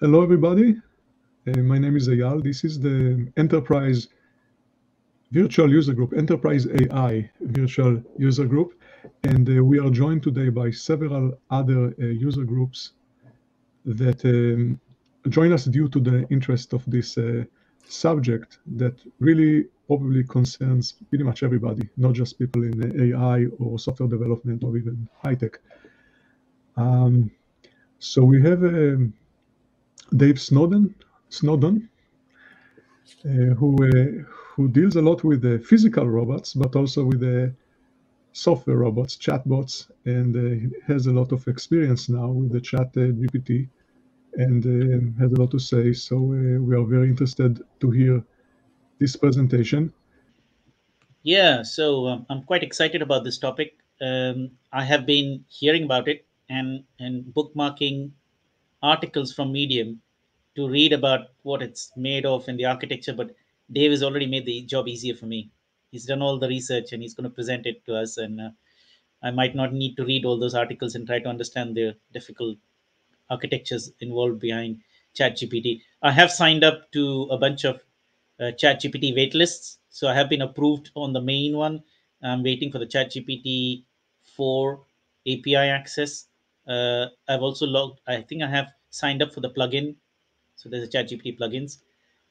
Hello, everybody. Uh, my name is Eyal. This is the Enterprise Virtual User Group, Enterprise AI Virtual User Group. And uh, we are joined today by several other uh, user groups that um, join us due to the interest of this uh, subject that really probably concerns pretty much everybody, not just people in AI or software development or even high tech. Um, so we have um, Dave Snowdon, Snowdon, uh, who uh, who deals a lot with the physical robots, but also with the software robots, chatbots, and uh, has a lot of experience now with the Chat GPT, and has a lot to say. So we are very interested to hear this presentation. Yeah, so um, I'm quite excited about this topic. Um, I have been hearing about it and and bookmarking articles from Medium to read about what it's made of and the architecture. But Dave has already made the job easier for me. He's done all the research and he's going to present it to us. And uh, I might not need to read all those articles and try to understand the difficult architectures involved behind ChatGPT. I have signed up to a bunch of uh, ChatGPT waitlists. So I have been approved on the main one. I'm waiting for the ChatGPT 4 API access. Uh, I've also logged, I think I have signed up for the plugin. So there's a ChatGPT plugins.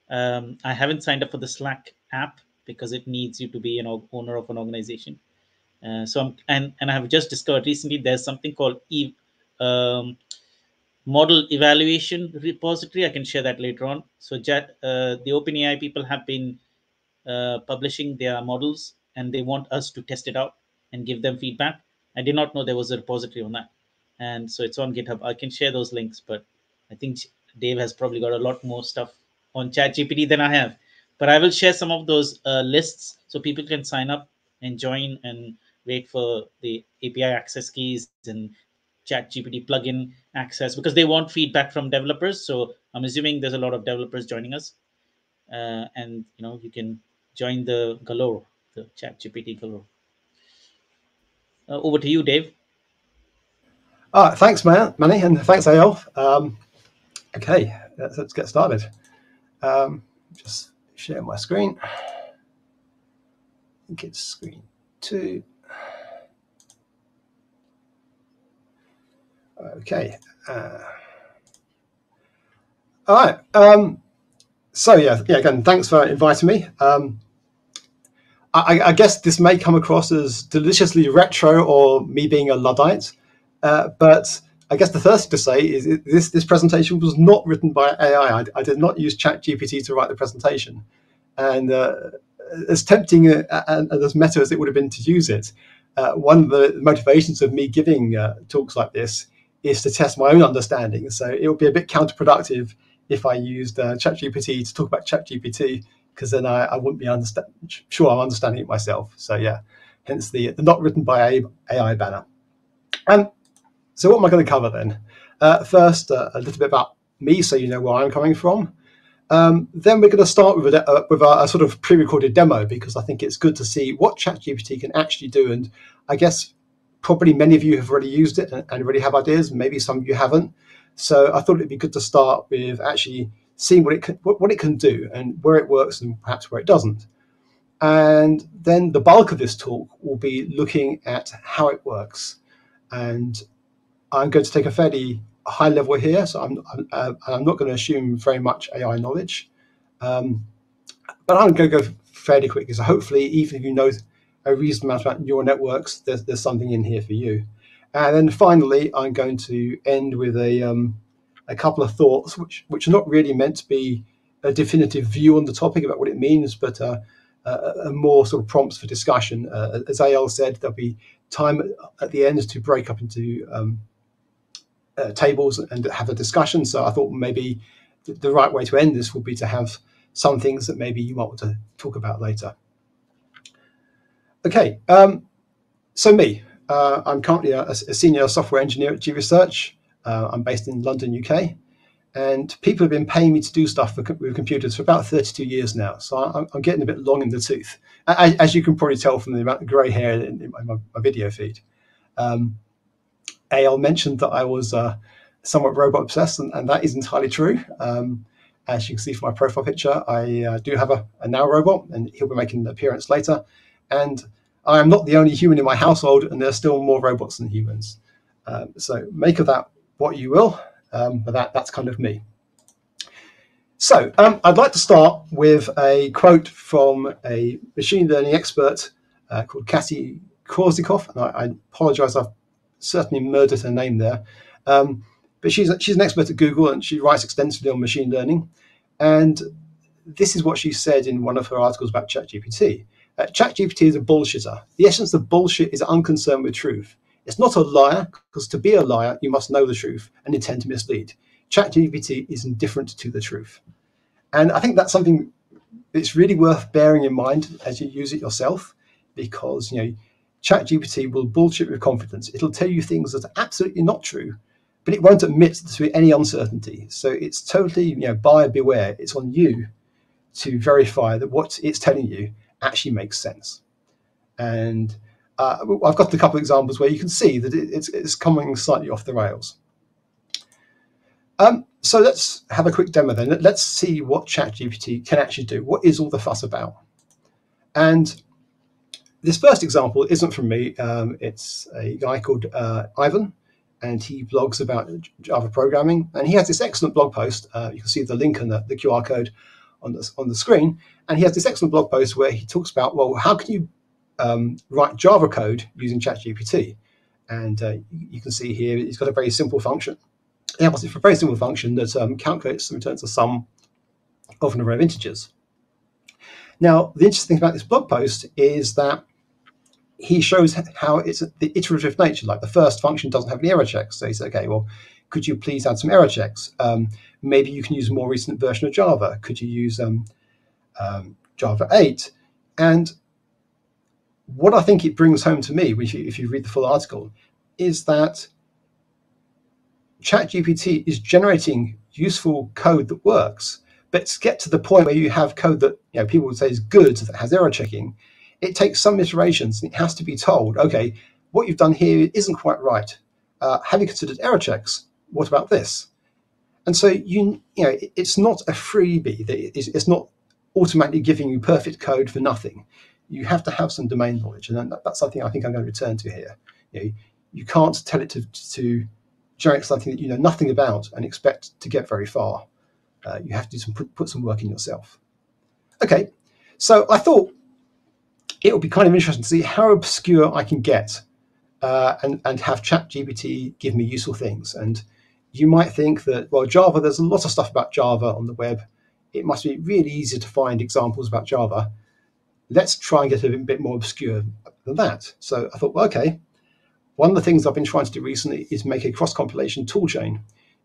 Um, I haven't signed up for the Slack app because it needs you to be an owner of an organization. Uh, so I'm, and and I have just discovered recently there's something called e, um, model evaluation repository. I can share that later on. So uh, the OpenAI people have been uh, publishing their models and they want us to test it out and give them feedback. I did not know there was a repository on that and so it's on GitHub. I can share those links, but I think Dave has probably got a lot more stuff on ChatGPT than I have. But I will share some of those uh, lists so people can sign up and join and wait for the API access keys and ChatGPT plugin access because they want feedback from developers. So I'm assuming there's a lot of developers joining us, uh, and you know you can join the galore, the ChatGPT galore. Uh, over to you, Dave. Right, thanks, man, Mani, and thanks, Eyal. Um, okay, let's, let's, get started. Um, just share my screen. I think it's screen two. Okay. Uh, all right. Um, so yeah, yeah. Again, thanks for inviting me. Um, I, I, guess this may come across as deliciously retro or me being a luddite. Uh, but I guess the first thing to say is this this presentation was not written by AI. I, I did not use ChatGPT to write the presentation, and uh, as tempting and, as meta as it would have been to use it, uh, one of the motivations of me giving uh, talks like this is to test my own understanding. So it would be a bit counterproductive if I used uh, ChatGPT to talk about ChatGPT, because then I, I wouldn't be sure I'm understanding it myself. So yeah, hence the, the not written by AI banner. And so what am I going to cover then? Uh, first, uh, a little bit about me, so you know where I'm coming from. Um, then we're going to start with a, uh, with a, a, sort of pre-recorded demo because I think it's good to see what ChatGPT can actually do. And I guess probably many of you have already used it and, and already have ideas. Maybe some of you haven't. So I thought it'd be good to start with actually seeing what it can, what, what it can do and where it works and perhaps where it doesn't. And then the bulk of this talk will be looking at how it works and I'm going to take a fairly high level here, so I'm, I'm, uh, I'm not going to assume very much AI knowledge. Um, but I'm going to go fairly quickly. So hopefully, even if you know a reasonable amount about neural networks, there's, there's something in here for you. And then finally, I'm going to end with a, um, a couple of thoughts, which, which are not really meant to be a definitive view on the topic about what it means, but uh, uh, more sort of prompts for discussion. Uh, as Eyal said, there'll be time at the end to break up into um, uh, tables and have a discussion. So I thought maybe the right way to end this would be to have some things that maybe you might want to talk about later. Okay, um, so me, uh, I'm currently a, a, senior software engineer at G Research. Uh, I'm based in London, UK, and people have been paying me to do stuff for, with computers for about 32 years now. So I'm, I'm, getting a bit long in the tooth, as, as, you can probably tell from the amount of grey hair in, in my, my, video feed. Um, Eyal mentioned that I was uh, somewhat robot obsessed, and, and that is entirely true. Um, as you can see from my profile picture, I uh, do have a, a Nao robot, and he'll be making an appearance later. And I am not the only human in my household, and there are still more robots than humans. Um, so make of that what you will, um, but that, that's kind of me. So um, I'd like to start with a quote from a machine learning expert uh, called Kati Korzikov, and I, I apologize, I've certainly murdered her name there. Um, but she's, she's an expert at Google and she writes extensively on machine learning. And this is what she said in one of her articles about ChatGPT. Uh, ChatGPT is a bullshitter. The essence of bullshit is unconcerned with truth. It's not a liar, because to be a liar, you must know the truth and intend to mislead. ChatGPT is indifferent to the truth. And I think that's something that's really worth bearing in mind as you use it yourself, because you know, ChatGPT will bullshit with confidence. It'll tell you things that are absolutely not true, but it won't admit to any uncertainty. So it's totally, you know, buyer beware. It's on you to verify that what it's telling you actually makes sense. And uh, I've got a couple of examples where you can see that it's, it's coming slightly off the rails. Um, so let's have a quick demo then. Let's see what ChatGPT can actually do. What is all the fuss about? And this first example isn't from me. Um, it's a guy called uh, Ivan, and he blogs about Java programming. And he has this excellent blog post. Uh, you can see the link and the, the QR code on the, on the screen. And he has this excellent blog post where he talks about, well, how can you um, write Java code using ChatGPT? And uh, you can see here, he's got a very simple function. It has a very simple function that um, calculates and returns a sum of an array of integers. Now, the interesting thing about this blog post is that he shows how it's the iterative nature. Like the first function doesn't have any error checks. So he said, okay, well, could you please add some error checks? Um, maybe you can use a more recent version of Java. Could you use um, um, Java 8? And what I think it brings home to me, if you, if you read the full article, is that ChatGPT is generating useful code that works. But to get to the point where you have code that you know, people would say is good, that has error checking, it takes some iterations and it has to be told, okay, what you've done here isn't quite right. Uh, have you considered error checks? What about this? And so you, you know, it's not a freebie. It's not automatically giving you perfect code for nothing. You have to have some domain knowledge, and that's something I think I'm going to return to here. You, know, you can't tell it to, to generate something that you know nothing about and expect to get very far. Uh, you have to some, put, put some work in yourself. Okay, so I thought it would be kind of interesting to see how obscure I can get uh, and, and have ChatGPT give me useful things. And you might think that, well, Java, there's a lot of stuff about Java on the web. It must be really easy to find examples about Java. Let's try and get a bit more obscure than that. So I thought, well, okay, one of the things I've been trying to do recently is make a cross-compilation toolchain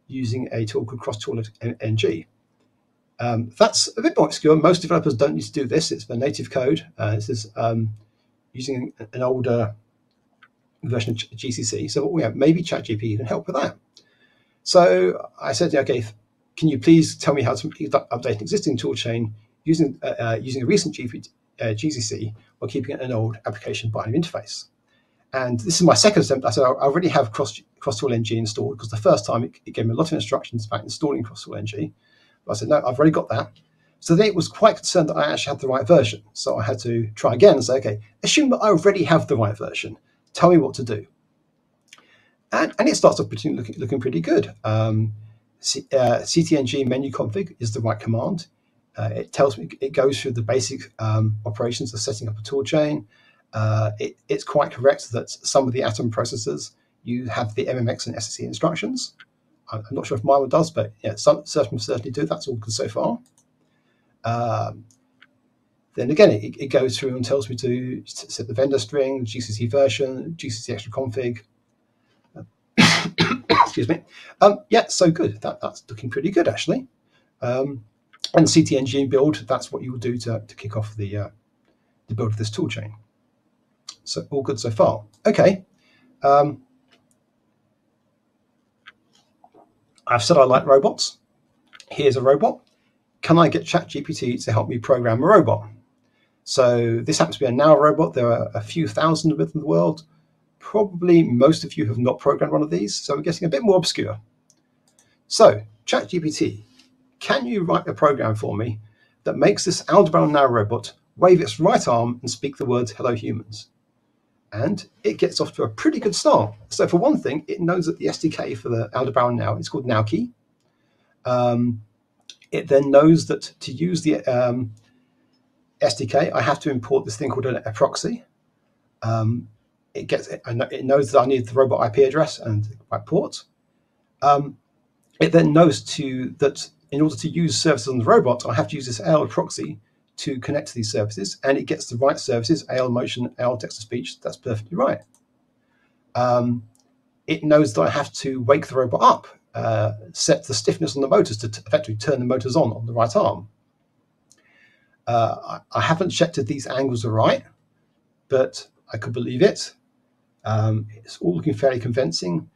using a tool called CrossTool-ng. Um, that's a bit more obscure. Most developers don't need to do this. It's the native code. Uh, this is um, using an older version of GCC. So yeah, maybe ChatGPT can help with that. So I said, okay, can you please tell me how to update an existing toolchain using uh, uh, using a recent GP, uh, GCC while keeping an old application binary interface? And this is my second attempt. I said I already have Cross CrossTool NG installed because the first time it, it, gave me a lot of instructions about installing CrossTool NG. I said, no, I've already got that. So then it was quite concerned that I actually had the right version. So I had to try again and say, okay, assume that I already have the right version. Tell me what to do. And, and it starts off looking, looking pretty good. Um, C, uh, ctng menu config is the right command. Uh, it tells me it goes through the basic um, operations of setting up a tool chain. Uh, it, it's quite correct that some of the Atom processors you have the MMX and SSE instructions. I'm not sure if my one does, but yeah, some certain certainly do. That's all good so far. Um, then again, it, it, goes through and tells me to set the vendor string, GCC version, GCC extra config. Excuse me. Um, yeah, so good. That, that's looking pretty good actually. Um, and CTNG build, that's what you will do to, to kick off the uh, the build of this toolchain. So all good so far. Okay. Um, I've said I like robots. Here's a robot. Can I get ChatGPT to help me program a robot? So this happens to be a Nao robot. There are a few thousand of them in the world. Probably most of you have not programmed one of these, so we're getting a bit more obscure. So, ChatGPT, can you write a program for me that makes this Aldebaran Nao robot wave its right arm and speak the words hello humans? And it gets off to a pretty good start. So, for one thing, it knows that the SDK for the Aldebaran Nao is called NAOqi. Um, it then knows that to use the um, SDK, I have to import this thing called a, a proxy. Um, it gets it, it knows that I need the robot IP address and my port. Um, it then knows to that in order to use services on the robot, I have to use this AL proxy to connect to these services, and it gets the right services, AL motion, AL text to speech. That's perfectly right. Um, it knows that I have to wake the robot up, uh, set the stiffness on the motors to effectively turn the motors on on the right arm. Uh, I, I, haven't checked if these angles are right, but I could believe it. Um, it's all looking fairly convincing.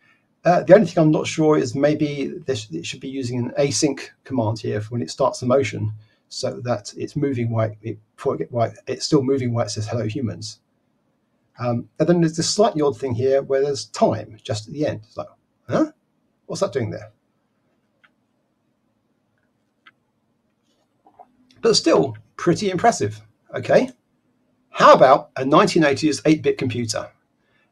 Uh, the only thing I'm not sure is maybe this, it should be using an async command here for when it starts the motion, so that it's moving white, it, while it's still moving white, it says hello humans. Um, and then there's this slightly odd thing here where there's time just at the end. It's like, huh? What's that doing there? But still, pretty impressive. Okay. How about a 1980s 8 bit computer?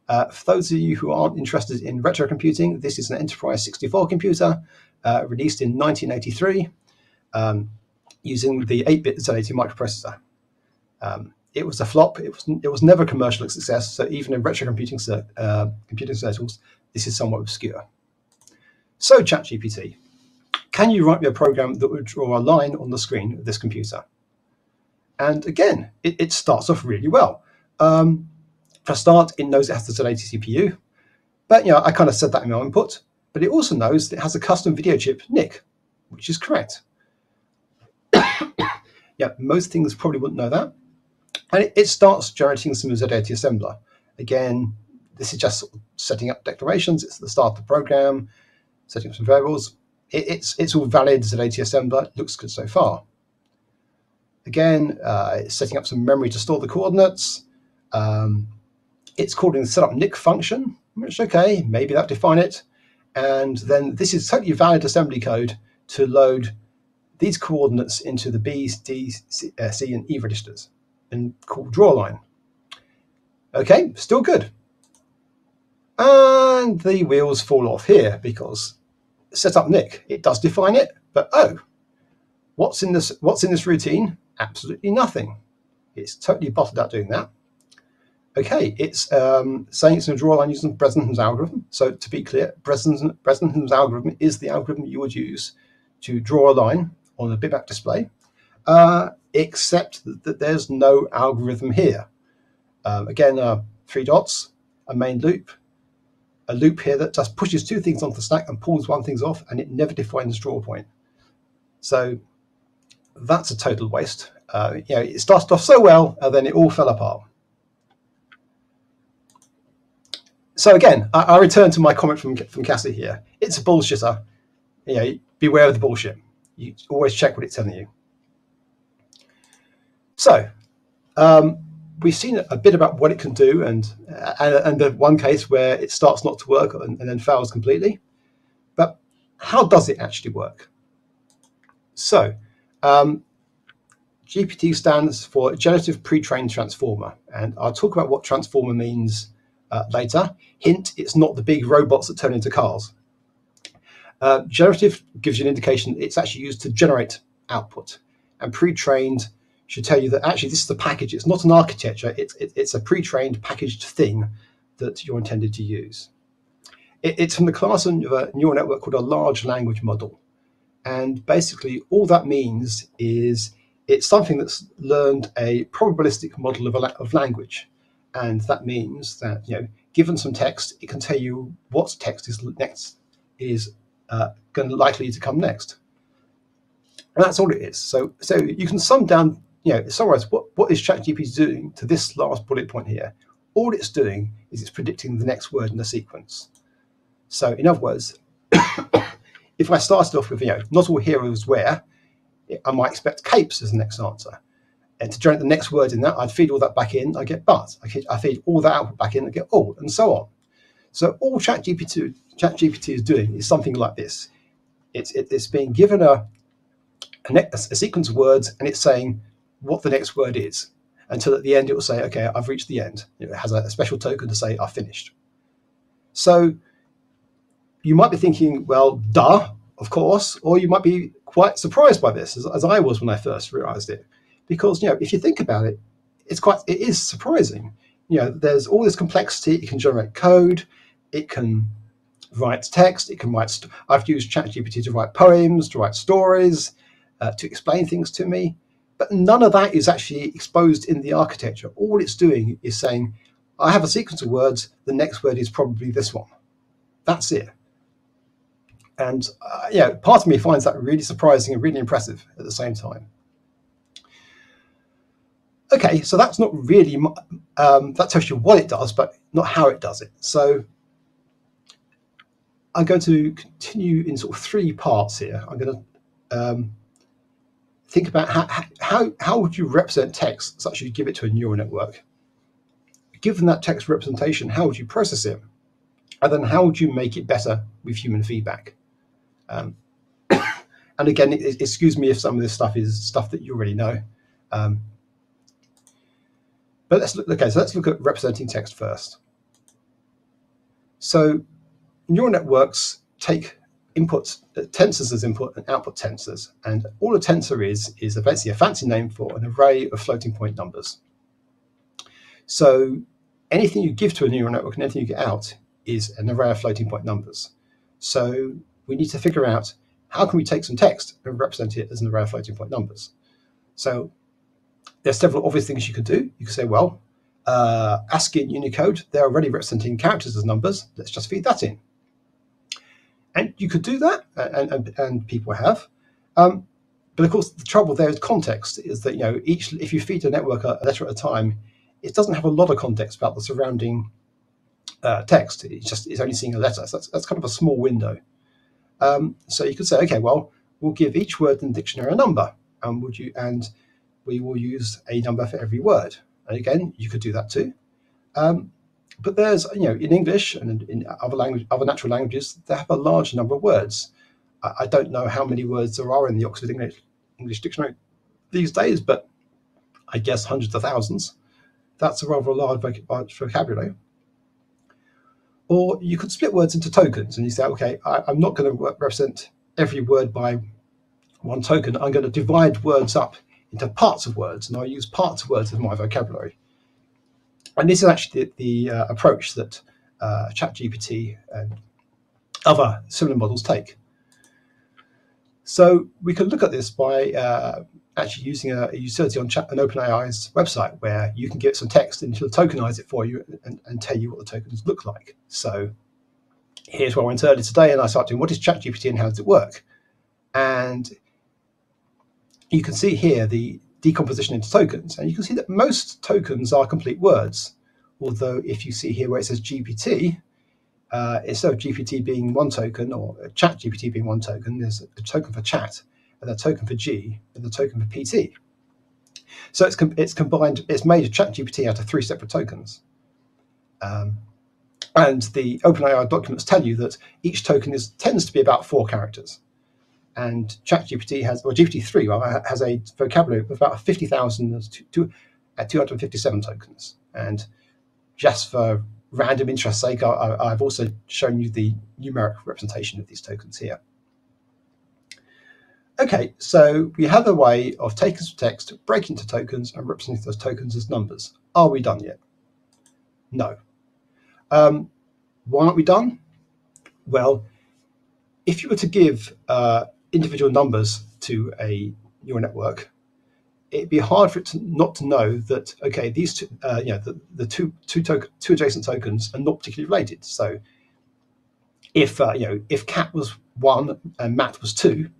Uh, for those of you who aren't interested in retro computing, this is an Enterprise 64 computer uh, released in 1983 um, using the 8 bit Z80 microprocessor. Um, it was a flop. It was, it was never a commercial success. So even in retro computing, uh, computing circles, this is somewhat obscure. So ChatGPT, can you write me a program that would draw a line on the screen of this computer? And again, it, it starts off really well. Um, for a start, it knows it has the Z80 CPU. But you know, I kind of said that in my input. But it also knows it has a custom video chip, Nick, which is correct. Yeah, most things probably wouldn't know that. And it, it starts generating some Z80 assembler. Again, this is just setting up declarations. It's the start of the program, setting up some variables. It, it's it's all valid Z80 assembler. looks good so far. Again, uh, setting up some memory to store the coordinates. Um, it's calling the setup Nick function, which, okay, maybe that define it. And then this is totally valid assembly code to load these coordinates into the B, D, C, uh, C and E registers and call draw line. Okay, still good. And the wheels fall off here because set up Nick, it does define it, but oh, what's in this what's in this routine? absolutely nothing. It's totally bottled out doing that. Okay, it's um, saying it's to draw a line using Bresenham's algorithm. So to be clear, Bresenham's, algorithm is the algorithm you would use to draw a line on a bitmap display, uh, except that, there's no algorithm here. Um, again, uh, three dots, a main loop, a loop here that just pushes two things onto the stack and pulls one thing off, and it never defines draw point. So that's a total waste. Uh, you know, it started off so well, and then it all fell apart. So again, I, I return to my comment from from Cassie here. It's a bullshitter. You know, beware of the bullshit. You always check what it's telling you. So, um, we've seen a bit about what it can do, and and, and the one case where it starts not to work and, and then fails completely. But how does it actually work? So um, GPT stands for Generative Pre-trained Transformer, and I'll talk about what transformer means uh, later. Hint, it's not the big robots that turn into cars. Uh, generative gives you an indication it's actually used to generate output, and pre-trained should tell you that actually this is the package. It's not an architecture. It's it, it's a pre-trained packaged thing that you're intended to use. It, it's from the class of a neural network called a large language model. And basically, all that means is it's something that's learned a probabilistic model of, a, of language. And that means that, you know, given some text, it can tell you what text is next is uh, likely to come next. And that's all it is. So, so you can sum down, you know, summarize what, what is ChatGPT doing to this last bullet point here. All it's doing is it's predicting the next word in the sequence. So in other words, if I started off with, you know, not all heroes wear, I might expect capes as the next answer. And to generate the next word in that, I'd feed all that back in, I get but. I feed all that output back in, I get all, and so on. So all ChatGPT, ChatGPT is doing is something like this. It's it, it's being given a, a a sequence of words, and it's saying what the next word is. Until at the end, it will say, "Okay, I've reached the end." It has a, special token to say, "I've finished." So you might be thinking, "Well, duh, of course," or you might be quite surprised by this, as, as I was when I first realized it, because you know, if you think about it, it's quite it is surprising. You know, there's all this complexity. It can generate code. It can write text. It can write. St- I've used ChatGPT to write poems, to write stories, uh, to explain things to me. But none of that is actually exposed in the architecture. All it's doing is saying, I have a sequence of words. The next word is probably this one. That's it. And uh, yeah, part of me finds that really surprising and really impressive at the same time. Okay, so that's not really um, that tells you what it does, but not how it does it. So I'm going to continue in sort of three parts here. I'm going to um, think about how, how, how would you represent text such as you give it to a neural network? Given that text representation, how would you process it? And then how would you make it better with human feedback? Um, and again, excuse me if some of this stuff is stuff that you already know. Um, but let's look, okay, so let's look at representing text first. So neural networks take input uh, tensors as input and output tensors. And all a tensor is, is basically a fancy name for an array of floating point numbers. So anything you give to a neural network and anything you get out is an array of floating point numbers. So we need to figure out how can we take some text and represent it as an array of floating point numbers. So there's several obvious things you could do. You could say, well, uh, ASCII and Unicode, they're already representing characters as numbers. Let's just feed that in. And you could do that, and, and, and people have. Um, but of course, the trouble there is context. Is that you know each if you feed a network a, letter at a time, it doesn't have a lot of context about the surrounding uh, text. It's just it's only seeing a letter. So that's, that's kind of a small window. Um, so you could say, okay, well, we'll give each word in the dictionary a number, and would you and we will use a number for every word. And again, you could do that too. Um, but there's, you know, in English and in other language, other natural languages, they have a large number of words. I, I don't know how many words there are in the Oxford English, English Dictionary these days, but I guess hundreds of thousands. That's a rather large vocabulary. Or you could split words into tokens and you say, okay, I, I'm not going to represent every word by one token. I'm going to divide words up into parts of words, and I'll use parts of words as my vocabulary. And this is actually the, the uh, approach that uh, ChatGPT and other similar models take. So we can look at this by uh, actually using a, a utility on Chat, an OpenAI's website where you can get some text and it'll tokenize it for you and, and, tell you what the tokens look like. So here's where I went earlier today and I started doing what is ChatGPT and how does it work? And you can see here the decomposition into tokens, and you can see that most tokens are complete words. Although if you see here where it says GPT, uh, instead of GPT being one token or chat GPT being one token, there's a token for chat and a token for G and a token for PT. So it's, com- it's combined, it's made a chat GPT out of three separate tokens. Um, and the OpenAI documents tell you that each token is tends to be about four characters and ChatGPT has, or GPT-3 rather, has a vocabulary of about 50,000 to, at 257 tokens. And just for random interest sake, I, I've also shown you the numeric representation of these tokens here. Okay, so we have a way of taking some text, breaking into tokens, and representing those tokens as numbers. Are we done yet? No. Um, why aren't we done? Well, if you were to give uh, individual numbers to a neural network, it'd be hard for it to not to know that okay, these two, uh, you know, the, the two two token, two adjacent tokens are not particularly related. So if uh, you know if cat was one and mat was two,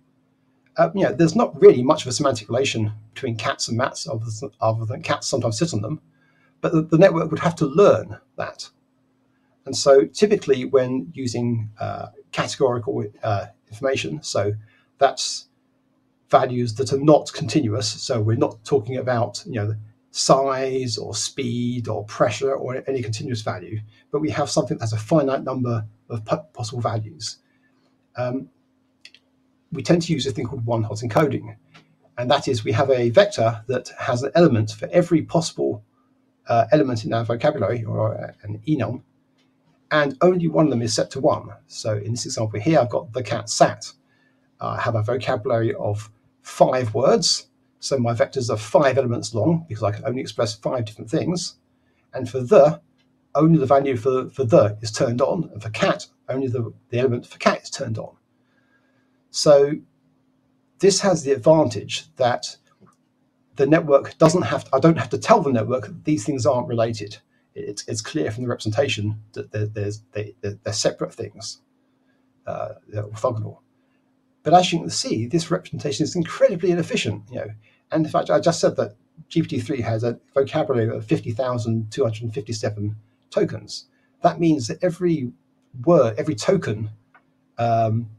uh, you know, there's not really much of a semantic relation between cats and mats, other than, other than cats sometimes sit on them. But the, the, network would have to learn that. And so typically when using uh, categorical uh, information, so that's values that are not continuous. So we're not talking about you know size or speed or pressure or any continuous value, but we have something that's a finite number of possible values. Um, we tend to use a thing called one-hot encoding. And that is we have a vector that has an element for every possible uh, element in our vocabulary or an enum, and only one of them is set to one. So in this example here, I've got the cat sat. Uh, I have a vocabulary of five words. So my vectors are five elements long because I can only express five different things. And for the, only the value for, for the is turned on. And for cat, only the, the element for cat is turned on. So this has the advantage that the network doesn't have to, I don't have to tell the network that these things aren't related. It's, it's clear from the representation that they're, there's, they, they're separate things. Uh, they're orthogonal. But as you can see, this representation is incredibly inefficient. You know, and in fact, I just said that GPT-3 has a vocabulary of 50,257 tokens. That means that every word, every token, um,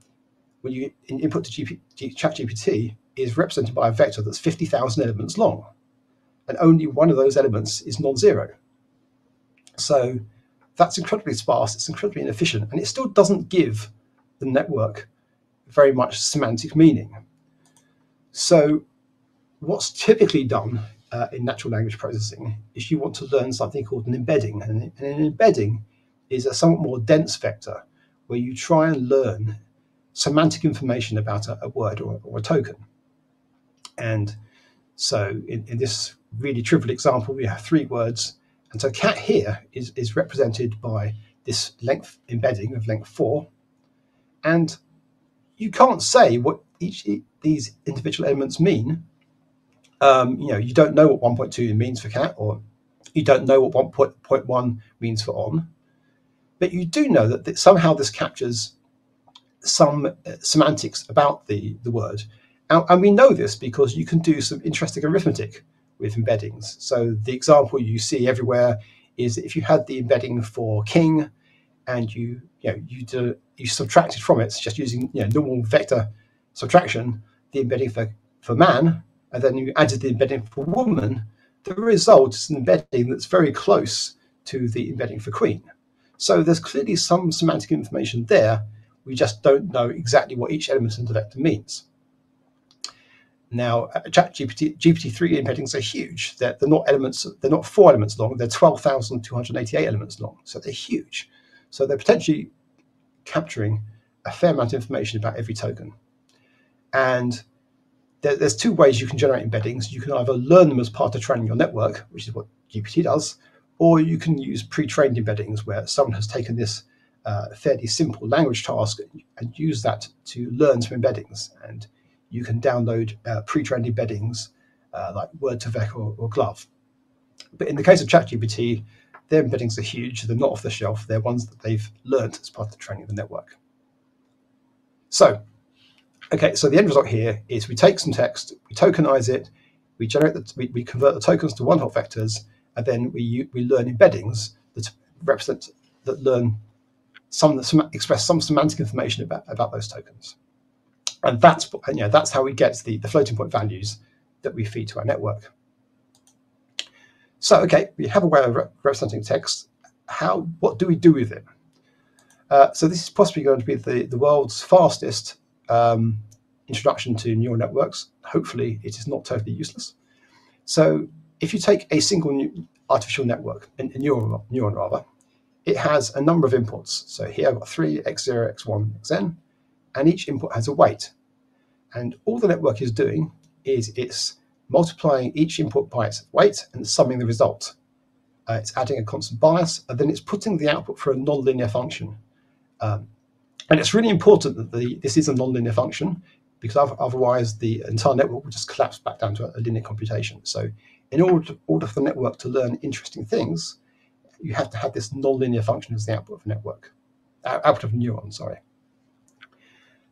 when you input to GP, ChatGPT, is represented by a vector that's 50,000 elements long. And only one of those elements is non-zero. So that's incredibly sparse, it's incredibly inefficient, and it still doesn't give the network very much semantic meaning. So what's typically done uh, in natural language processing is you want to learn something called an embedding. And, an embedding is a somewhat more dense vector where you try and learn semantic information about a, a word or, or, a token. And so in, in, this really trivial example, we have three words. And so cat here is, is represented by this length embedding of length four. And you can't say what each these individual elements mean um, you know, you don't know what 1.2 means for cat, or you don't know what 1.1 means for on, but you do know that, that somehow this captures some uh, semantics about the, the word. And, and, we know this because you can do some interesting arithmetic with embeddings. So the example you see everywhere is if you had the embedding for king and you you know you do, you subtracted from it just using you know normal vector subtraction the embedding for for man and then you added the embedding for woman, the result is an embedding that's very close to the embedding for queen. So there's clearly some semantic information there. We just don't know exactly what each element in the vector means. Now, ChatGPT GPT-3 embeddings are huge. They're, they're not elements. They're not four elements long. They're 12,288 elements long. So they're huge. So they're potentially capturing a fair amount of information about every token. And there, there's two ways you can generate embeddings. You can either learn them as part of training your network, which is what GPT does, or you can use pre-trained embeddings where someone has taken this uh, fairly simple language task and use that to learn some embeddings. And you can download uh, pre-trained embeddings uh, like Word2Vec or, or GloVe. But in the case of ChatGPT, their embeddings are huge. They're not off the shelf. They're ones that they've learned as part of the training of the network. So Okay, so the end result here is we take some text, we tokenize it, we generate the, we, we convert the tokens to one-hot vectors, and then we we learn embeddings that represent that learn some, some express some semantic information about about those tokens, and that's you know that's how we get the the floating point values that we feed to our network. So okay, we have a way of representing text. How what do we do with it? Uh, so this is possibly going to be the, the world's fastest um, introduction to neural networks. Hopefully, it is not totally useless. So, if you take a single artificial network, a neuron, neuron rather, it has a number of inputs. So here I've got three x0, x1, xn, and each input has a weight. And all the network is doing is it's multiplying each input by its weight and summing the result. Uh, it's adding a constant bias, and then it's putting the output for a nonlinear function. Um, and it's really important that the, this is a nonlinear function because otherwise the entire network will just collapse back down to a linear computation. So in order, to, order for the network to learn interesting things, you have to have this nonlinear function as the output of a network, output of a neuron, sorry.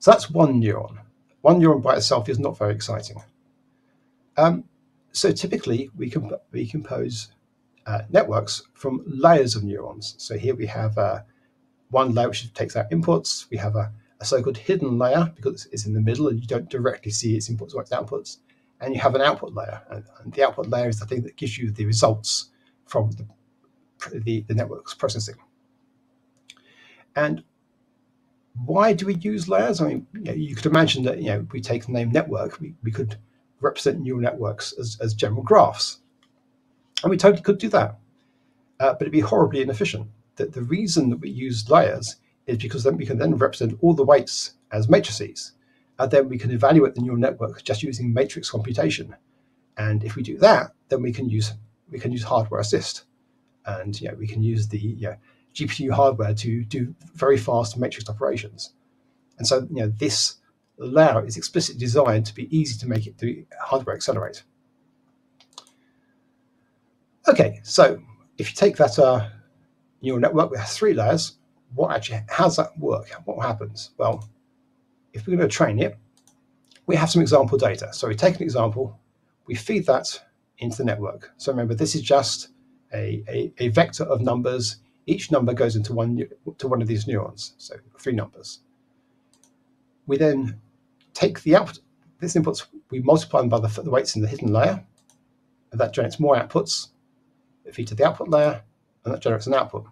So that's one neuron. One neuron by itself is not very exciting. Um, so typically we, comp we compose uh, networks from layers of neurons. So here we have uh, one layer which takes out inputs. We have a, a so-called hidden layer because it's in the middle and you don't directly see its inputs or its outputs. And you have an output layer. And, and the output layer is the thing that gives you the results from the, the, the network's processing. And why do we use layers? I mean, you, know, you could imagine that you know we take the name network, we, we could represent neural networks as, as general graphs, and we totally could do that, uh, but it'd be horribly inefficient. That the reason that we use layers is because then we can then represent all the weights as matrices, and then we can evaluate the neural network just using matrix computation. And if we do that, then we can use we can use hardware assist, and know, we can use the GPU hardware to do very fast matrix operations. And so you know this layer is explicitly designed to be easy to make it to hardware accelerate. Okay, so if you take that uh, neural network with three layers, what actually how does that work? What happens? Well, if we're going to train it, we have some example data. So we take an example, we feed that into the network. So remember, this is just a, a, a vector of numbers. Each number goes into one to one of these neurons, so three numbers. We then take the output, this inputs, we multiply them by the, the weights in the hidden layer, and that generates more outputs. We feed to the output layer, and that generates an output.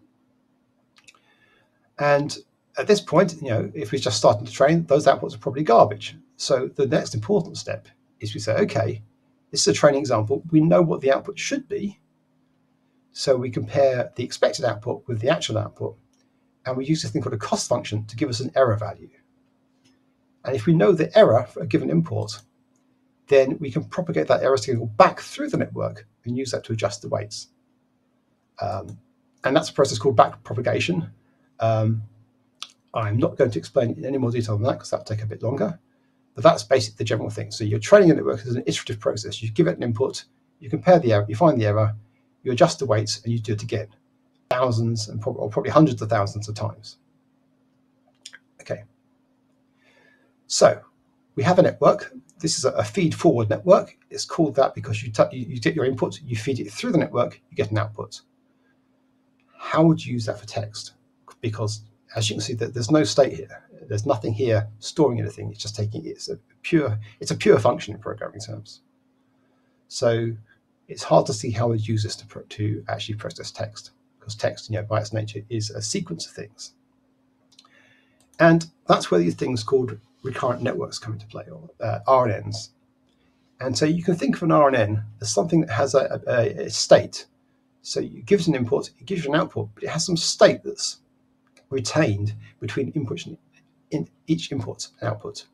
And at this point, you know, if we're just starting to train, those outputs are probably garbage. So the next important step is we say, okay, this is a training example. We know what the output should be. So we compare the expected output with the actual output. And we use this thing called a cost function to give us an error value. And if we know the error for a given import, then we can propagate that error signal back through the network and use that to adjust the weights. Um, and that's a process called back propagation. Um, I'm not going to explain in any more detail than that because that'll take a bit longer. But that's basically the general thing. So you're training a network as an iterative process. You give it an input, you compare the error, you find the error, you adjust the weights, and you do it again, thousands and or probably hundreds of thousands of times. Okay. So we have a network. This is a feed forward network. It's called that because you, you, get your input, you feed it through the network, you get an output. How would you use that for text? Because as you can see, that there's no state here. There's nothing here storing anything. It's just taking it's a pure it's a pure function in programming terms. So it's hard to see how we'd use this to to actually process text because text, you know, by its nature, is a sequence of things. And that's where these things called recurrent networks come into play, or uh, RNNs. And so you can think of an RNN as something that has a, a, a state. So it an input, it gives you an output, but it has some state that's retained between input in each input and output.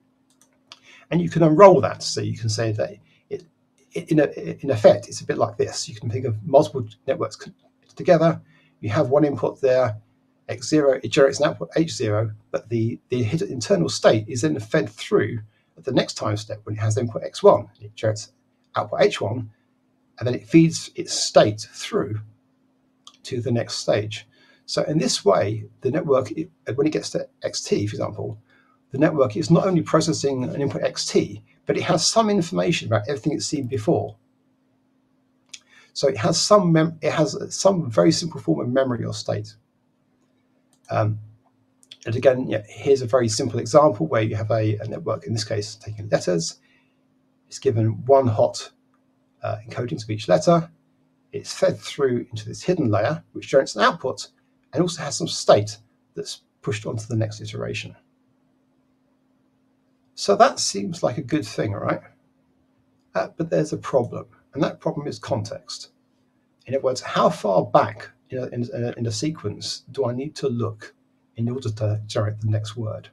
And you can unroll that. So you can say that it, it in, a, in effect, it's a bit like this. You can think of multiple networks together. You have one input there, x0, it generates an output h0, but the, the internal state is then fed through at the next time step when it has input x1. It generates output h1, and then it feeds its state through to the next stage. So in this way, the network, when it gets to xt, for example, the network is not only processing an input xt, but it has some information about everything it's seen before. So it has some it has some very simple form of memory or state. Um, and again, yeah, here's a very simple example where you have a, a, network, in this case, taking letters. It's given one hot uh, encodings of each letter. It's fed through into this hidden layer, which generates an output and also has some state that's pushed onto the next iteration. So that seems like a good thing, right? Uh, but there's a problem, and that problem is context. In other words, how far back in a, in, a, in a sequence do I need to look in order to generate the next word?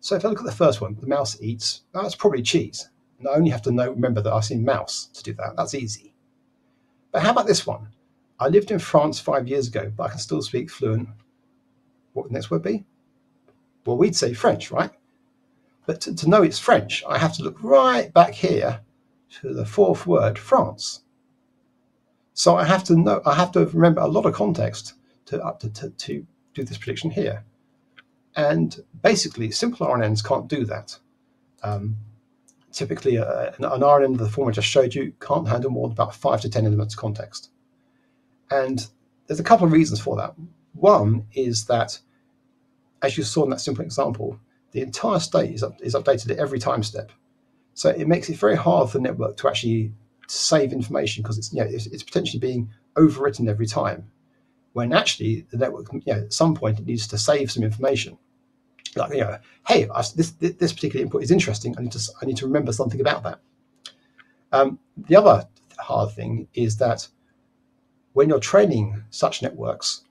So if I look at the first one, the mouse eats, that's probably cheese. And I only have to know, remember that I've seen mouse to do that. That's easy. But how about this one? I lived in France five years ago, but I can still speak fluent. What would the next word be? Well, we'd say French, right? But to, to know it's French, I have to look right back here to the fourth word, France. So I have to know, I have to remember a lot of context to, to, to, to do this prediction here. And basically, simple RNNs can't do that. Um, typically, uh, an, an RNN of the form I just showed you can't handle more than about five to 10 elements of context. And there's a couple of reasons for that. One is that, as you saw in that simple example, the entire state is, up, is updated at every time step. So it makes it very hard for the network to actually save information because it's, you know, it's, it's, potentially being overwritten every time. When actually the network, you know, at some point it needs to save some information. like you know, hey, this this particular input is interesting. I need to I need to remember something about that. Um, the other hard thing is that when you're training such networks,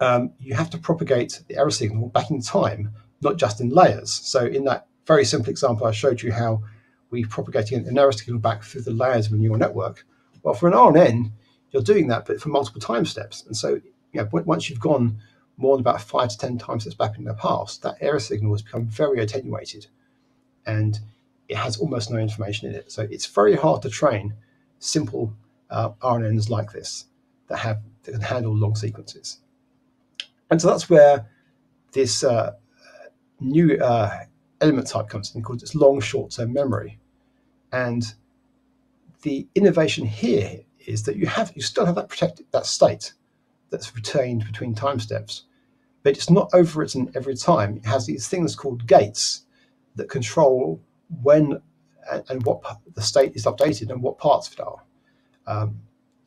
um, you have to propagate the error signal back in time, not just in layers. So in that very simple example, I showed you how we propagating an error signal back through the layers of a neural network. Well, for an RNN, you're doing that, but for multiple time steps. And so you know, once you've gone more than about five to 10 time steps back in the past, that error signal has become very attenuated and it has almost no information in it. So it's very hard to train simple uh, RNNs like this that have that can handle long sequences. And so that's where this uh, new uh, element type comes in called this long short-term memory. And the innovation here is that you have you still have that protected that state that's retained between time steps, but it's not overwritten every time. It has these things called gates that control when and what the state is updated and what parts of it are. Um,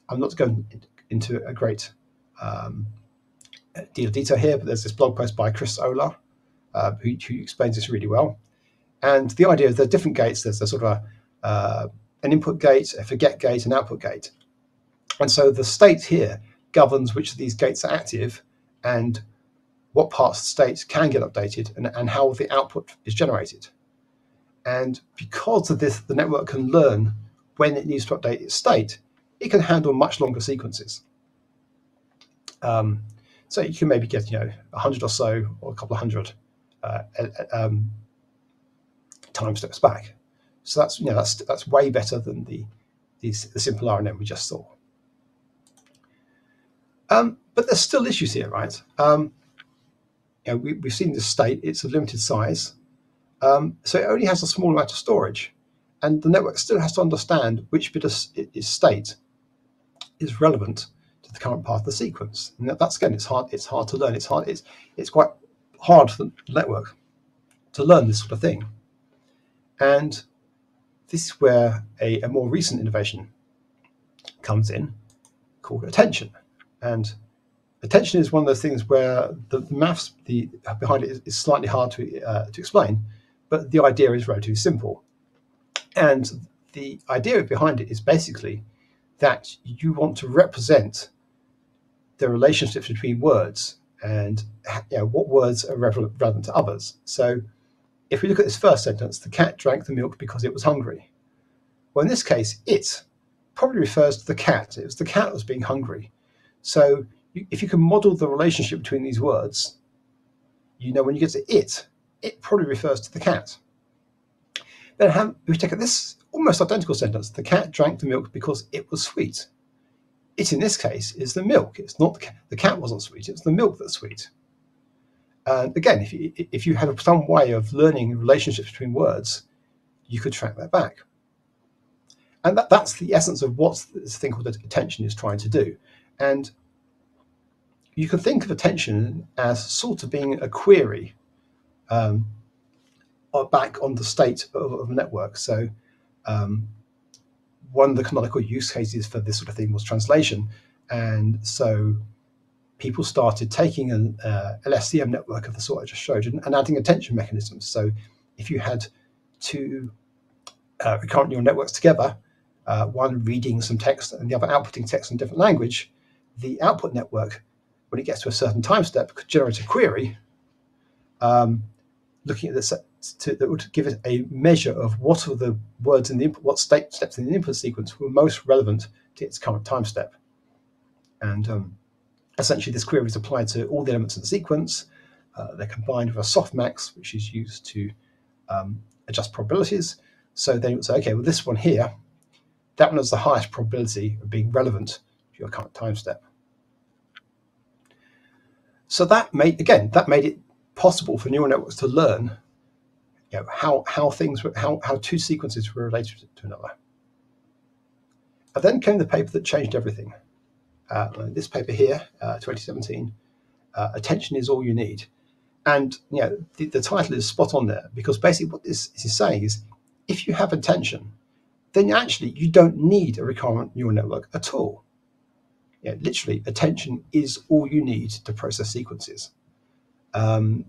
I'm not going into a great um, deal of detail here, but there's this blog post by Chris Olah uh, who, who, explains this really well. And the idea is there are different gates. There's a sort of a, uh, an input gate, a forget gate, an output gate. And so the state here governs which of these gates are active and what parts of the state can get updated and, and how the output is generated. And because of this, the network can learn when it needs to update its state, it can handle much longer sequences. Um, so you can maybe get, you know, a hundred or so, or a couple of hundred uh, um, time steps back. So that's, you know, that's that's way better than the these, the simple RNN we just saw. Um, but there's still issues here, right? Um, you know, we, have seen this state; it's a limited size, um, so it only has a small amount of storage, and the network still has to understand which bit of its state is relevant to the current path of the sequence. And that's again, it's hard. It's hard to learn. It's hard. It's it's quite hard for the network to learn this sort of thing. And this is where a, a more recent innovation comes in, called attention. And attention is one of those things where the maths the, behind it is, is slightly hard to uh, to explain, but the idea is relatively simple. And the idea behind it is basically that you want to represent the relationships between words and you know, what words are relevant to others. So if we look at this first sentence, the cat drank the milk because it was hungry. Well, in this case, it probably refers to the cat. It was the cat that was being hungry. So if you can model the relationship between these words, you know when you get to it, it probably refers to the cat. Then have, we take this almost identical sentence. The cat drank the milk because it was sweet. It, in this case, is the milk. It's not the cat. The cat wasn't sweet. It's the milk that's sweet. And again, if you, if you have some way of learning relationships between words, you could track that back. And that, that's the essence of what this thing called attention is trying to do. And you can think of attention as sort of being a query um, back on the state of, of a network. So um, one of the canonical use cases for this sort of thing was translation. And so people started taking an uh, LSTM network of the sort I just showed and, and adding attention mechanisms. So if you had two uh, recurrent neural networks together, uh, one reading some text and the other outputting text in a different language, the output network, when it gets to a certain time step, could generate a query um, looking at the set to, that would give it a measure of what are the words in the input, what state steps in the input sequence were most relevant to its current time step. And um, essentially, this query is applied to all the elements in the sequence. Uh, they're combined with a softmax, which is used to um, adjust probabilities. So then you would say, okay, well, this one here, that one has the highest probability of being relevant to your current time step. So that made, again, that made it possible for neural networks to learn you know, how, how things, how, how two sequences were related to another. And then came the paper that changed everything. Uh, this paper here, uh, 2017, uh, Attention is All You Need. And you know, the, the, title is spot on there because basically what this, is saying is if you have attention, then actually you don't need a recurrent neural network at all. Yeah, literally, attention is all you need to process sequences. Um,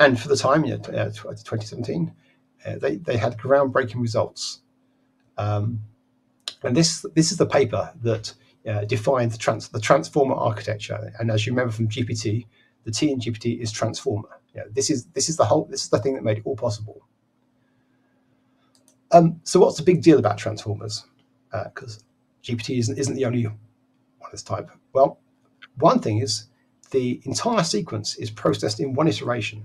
and for the time, you know, uh, 2017, uh, they, they had groundbreaking results. Um, and this this is the paper that uh, defined the, trans, the transformer architecture. And as you remember from GPT, the T in GPT is transformer. Know, this is this is the whole this is the thing that made it all possible. Um, so what's the big deal about transformers? Because uh, GPT isn't isn't the only one of this type. Well, one thing is the entire sequence is processed in one iteration.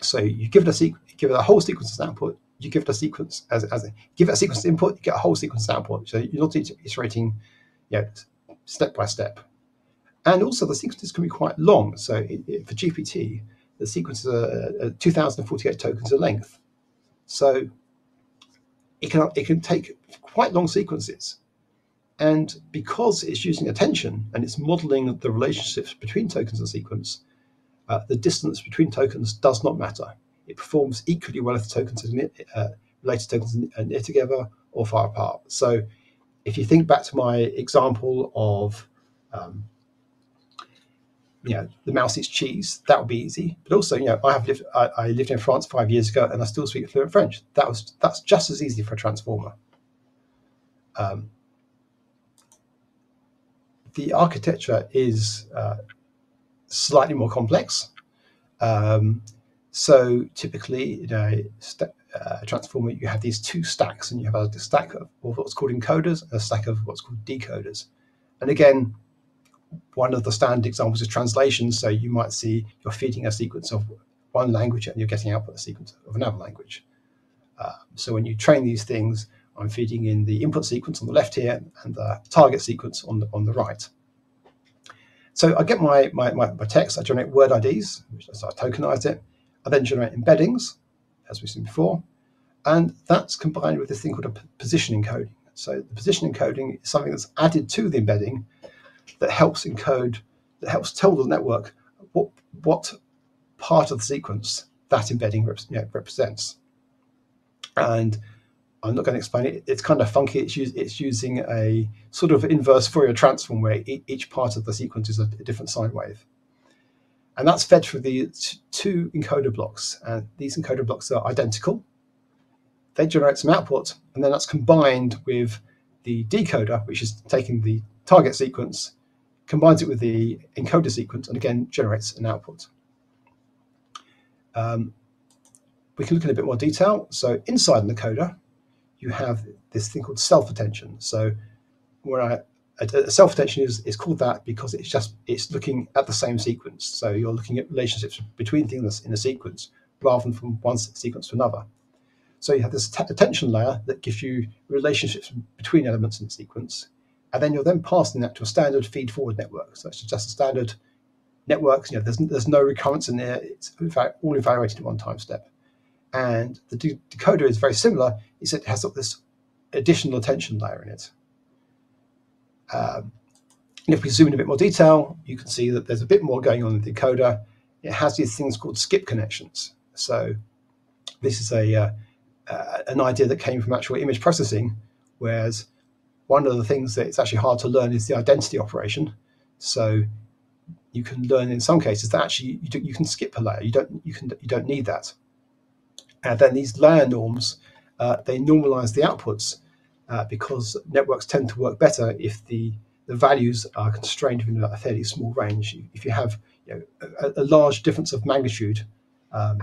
So you give it a give it a whole sequence as output. You give it a sequence as as a, give it a sequence input. You get a whole sequence output. So you're not iterating, you know, step by step. And also the sequences can be quite long. So it, it, for GPT, the sequences are, are 2,048 tokens in length. So it can it can take quite long sequences. And because it's using attention and it's modeling the relationships between tokens and sequence, uh, the distance between tokens does not matter. It performs equally well if the tokens are uh, related tokens are near together or far apart. So if you think back to my example of um, you know, the mouse eats cheese, that would be easy. But also, you know, I have lived I, I, lived in France five years ago and I still speak fluent French. That was that's just as easy for a transformer. Um, the architecture is uh, slightly more complex. Um, so typically, in a uh, transformer, you have these two stacks, and you have a stack of what's called encoders and a stack of what's called decoders. And again, one of the standard examples is translation. So you might see you're feeding a sequence of one language and you're getting output a sequence of another language. Uh, so when you train these things, I'm feeding in the input sequence on the left here and the target sequence on the, on the right. So I get my, my, my, my text, I generate word IDs, which so I tokenize it. I then generate embeddings, as we've seen before, and that's combined with this thing called a position encoding. So the position encoding is something that's added to the embedding that helps encode, that helps tell the network what what part of the sequence that embedding rep- you know, represents. And I'm not going to explain it. It's kind of funky. It's, it's using a sort of inverse Fourier transform where each part of the sequence is a, a, different sine wave. And that's fed through the two encoder blocks. And these encoder blocks are identical. They generate some output, and then that's combined with the decoder, which is taking the target sequence, combines it with the encoder sequence, and again generates an output. Um, we can look in a bit more detail. So inside an encoder, you have this thing called self-attention. So where I a, self-attention is, is called that because it's just it's looking at the same sequence. So you're looking at relationships between things in a sequence rather than from one sequence to another. So you have this attention layer that gives you relationships between elements in the sequence, and then you're then passing that to a standard feed-forward network. So it's just a standard network. You know, there's there's no recurrence in there. It's in fact all evaluated in one time step. And the de- decoder is very similar, is it has this additional attention layer in it. Um, and if we zoom in a bit more detail, you can see that there's a bit more going on in the decoder. It has these things called skip connections. So this is a uh, uh, an idea that came from actual image processing, whereas one of the things that it's actually hard to learn is the identity operation. So you can learn in some cases that actually you, do, you can skip a layer. You don't you can you don't need that. And then these layer norms, uh, they normalize the outputs uh, because networks tend to work better if the, the values are constrained within a fairly small range. If you have you know, a, a, large difference of magnitude um,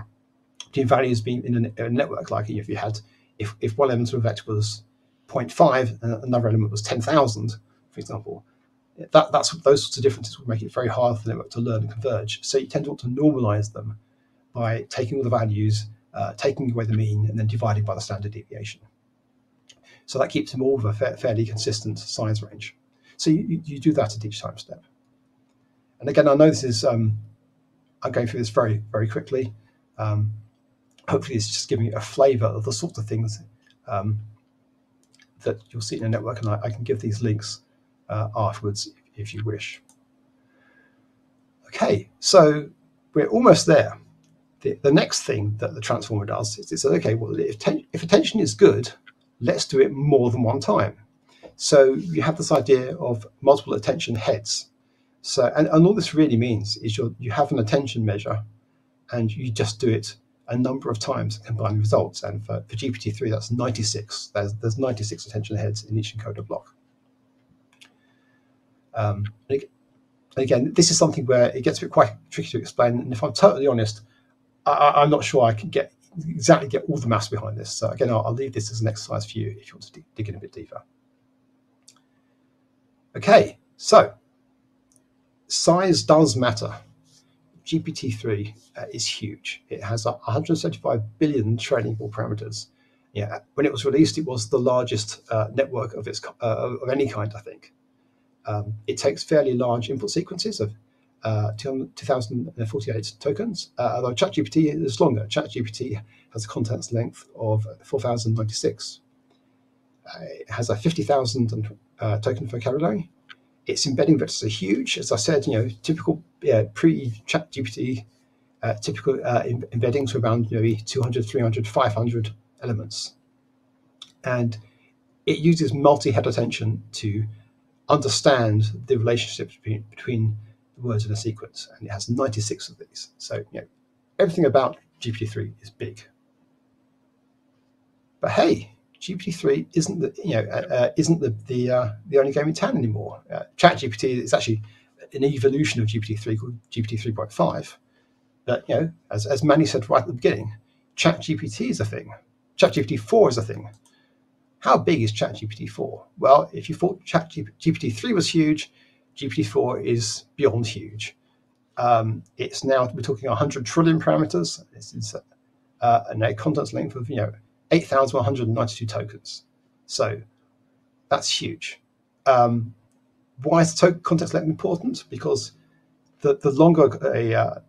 between values being in a, a, network, like if you had, if, if one element of a vector was 0.5 and another element was 10,000, for example, that, that's those sorts of differences will make it very hard for the network to learn and converge. So you tend to want to normalize them by taking all the values uh, taking away the mean and then dividing by the standard deviation. So that keeps them all of a fa- fairly consistent size range. So you, you do that at each time step. And again, I know this is, um, I'm going through this very, very quickly. Um, hopefully it's just giving you a flavor of the sorts of things um, that you'll see in a network. And I, I can give these links uh, afterwards if, if you wish. Okay, so we're almost there the, the next thing that the transformer does is it says, okay, well, if, if attention is good, let's do it more than one time. So you have this idea of multiple attention heads. So, and, and all this really means is you you have an attention measure and you just do it a number of times and combine the results. And for, for GPT-3, that's 96. There's, there's 96 attention heads in each encoder block. Um, again, this is something where it gets a bit quite tricky to explain. And if I'm totally honest, I, am not sure I can get exactly get all the maths behind this. So again, I'll, I'll, leave this as an exercise for you if you want to dig, in a bit deeper. Okay, so size does matter. GPT-3 uh, is huge. It has 175 billion trainable parameters. Yeah, when it was released, it was the largest uh, network of its uh, of any kind, I think. Um, it takes fairly large input sequences of uh, 2048 tokens, uh, although ChatGPT is longer. ChatGPT has a context length of 4096. Uh, it has a 50,000 uh, token vocabulary. Its embedding vectors are huge. As I said, you know, typical pre-ChatGPT uh, typical uh, embeddings were around maybe 200, 300, 500 elements. And it uses multi-head attention to understand the relationships between, between words in a sequence, and it has 96 of these. So you know, everything about GPT-3 is big. But hey, GPT-3 isn't the you know uh, uh, isn't the the uh, the only game in town anymore. Uh, ChatGPT is actually an evolution of GPT-3 called GPT 3.5. But you know, as as Mani said right at the beginning, ChatGPT is a thing. ChatGPT 4 is a thing. How big is ChatGPT 4? Well, if you thought ChatGPT 3 was huge, GPT 4 is beyond huge. Um, it's now we're talking 100 trillion parameters. This is uh, and a context length of you know 8,192 tokens. So that's huge. Um, why is the context length important? Because the, the longer a uh,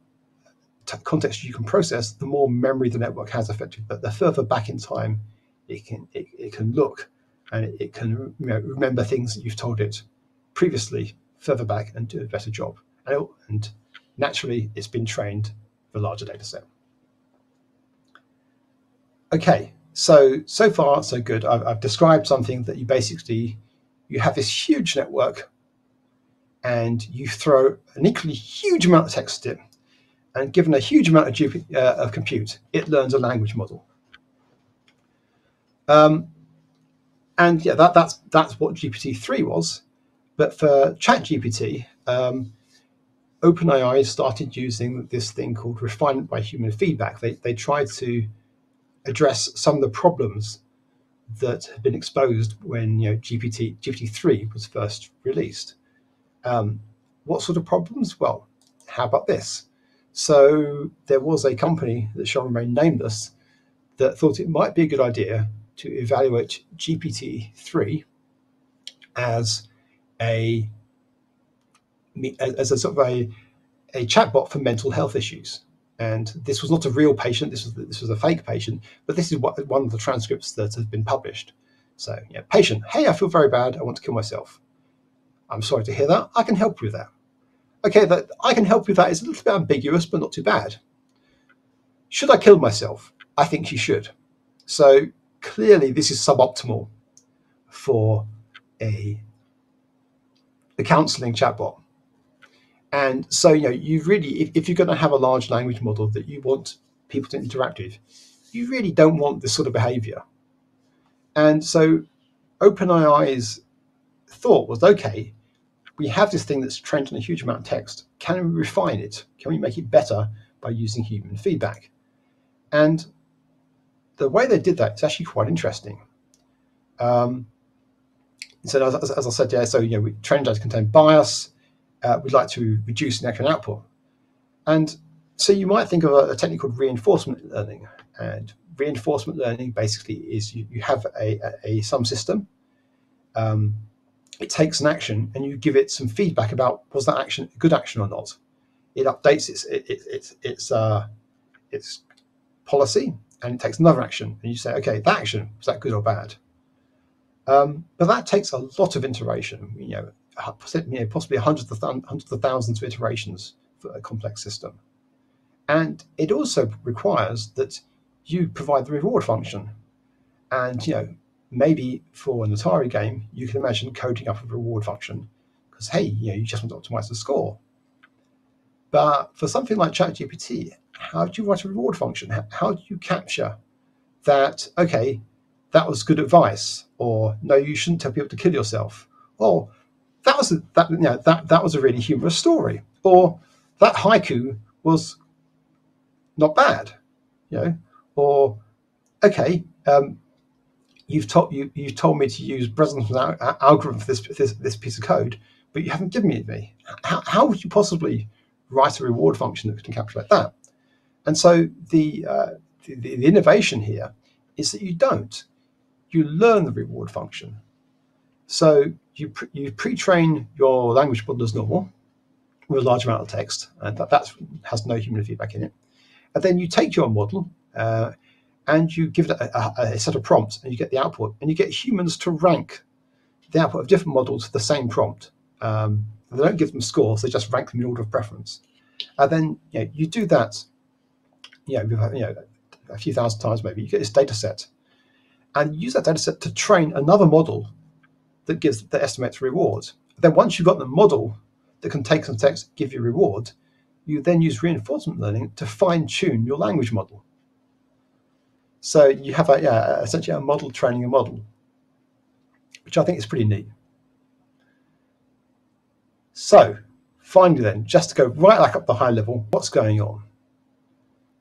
context you can process, the more memory the network has effectively. But the further back in time it can it, it can look and it, it can remember things that you've told it previously further back and do a better job. And, and naturally, it's been trained for a larger data set. Okay, so so far so good. I've, I've described something that you basically you have this huge network, and you throw an equally huge amount of text in, and given a huge amount of, uh, of compute, it learns a language model. Um, and yeah, that, that's that's what GPT three was. But for ChatGPT, um, OpenAI started using this thing called refinement by human feedback. They they tried to address some of the problems that had been exposed when you know GPT GPT three was first released. Um, what sort of problems? Well, how about this? So there was a company that shall remain nameless that thought it might be a good idea to evaluate GPT-3 as a as a sort of a, a chatbot for mental health issues. And this was not a real patient. This was this was a fake patient. But this is what one of the transcripts that has been published. So, yeah, patient. Hey, I feel very bad. I want to kill myself. I'm sorry to hear that. I can help you with that. Okay, that I can help you with that is a little bit ambiguous, but not too bad. Should I kill myself? I think you should. So clearly this is suboptimal for a, a counseling chatbot. And so, you know, you really, if, if you're going to have a large language model that you want people to interact with, you really don't want this sort of behavior. And so OpenAI's thought was, okay, we have this thing that's trained on a huge amount of text. Can we refine it? Can we make it better by using human feedback? And the way they did that is actually quite interesting. Um, so as, as, I said, yeah, so you know, we, training data contain bias. Uh, we'd like to reduce inaccurate output. And so you might think of a, a technique called reinforcement learning. And reinforcement learning basically is you, you have a, a, a some system. Um, it takes an action and you give it some feedback about was that action a good action or not. It updates its it, it, its its uh, its policy and it takes another action, and you say, okay, that action was that good or bad? Um, but that takes a lot of iteration. You know, possibly hundreds of, th- hundreds of thousands of iterations for a complex system, and it also requires that you provide the reward function. And you know, maybe for an Atari game, you can imagine coding up a reward function because hey, you know, you just want to optimize the score. But for something like ChatGPT, how do you write a reward function? How, how do you capture that? Okay, that was good advice, or no, you shouldn't tell people to kill yourself, or that was a, that you know, that that was a really humorous story, or that haiku was not bad, you know, or okay, um, you've told you you've told me to use Bresenham's algorithm for this, this this piece of code, but you haven't given me. How, how would you possibly write a reward function that can encapsulate that? And so the, uh, the, the innovation here is that you don't. You learn the reward function. So you pre- you pre-train your language model as normal with a large amount of text, and that that's, has no human feedback in it. And then you take your model uh, and you give it a, a, a, set of prompts, and you get the output, and you get humans to rank the output of different models to the same prompt. Um, they don't give them scores; they just rank them in order of preference. And then you, know, you do that you know, you know, a few thousand times maybe, you get this data set and use that data set to train another model that gives that estimates rewards. Then once you've got the model that can take some text, give you reward, you then use reinforcement learning to fine tune your language model. So you have a, yeah, essentially a model training a model, which I think is pretty neat. So finally then, just to go right back up the high level, what's going on?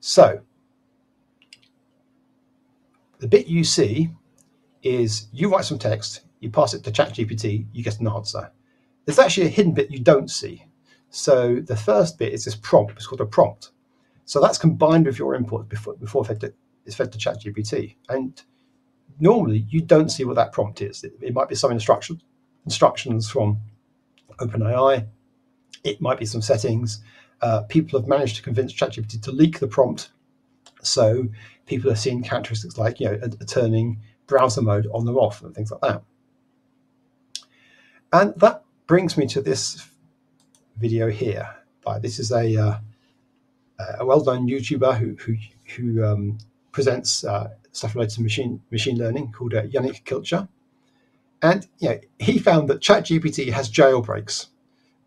So the bit you see is you write some text, you pass it to ChatGPT, you get an answer. There's actually a hidden bit you don't see. So the first bit is this prompt. It's called a prompt. So that's combined with your input before before fed to, it's fed to ChatGPT. And normally you don't see what that prompt is. It, it might be some instruction, instructions from OpenAI. It might be some settings uh, people have managed to convince ChatGPT to leak the prompt. So people are seeing characteristics like, you know, a, a turning browser mode on or off and things like that. And that brings me to this video here. This is a uh, a well-known YouTuber who who, who um, presents uh, stuff related to machine machine learning called uh, Yannic Kilcher. And you know, he found that ChatGPT has jailbreaks,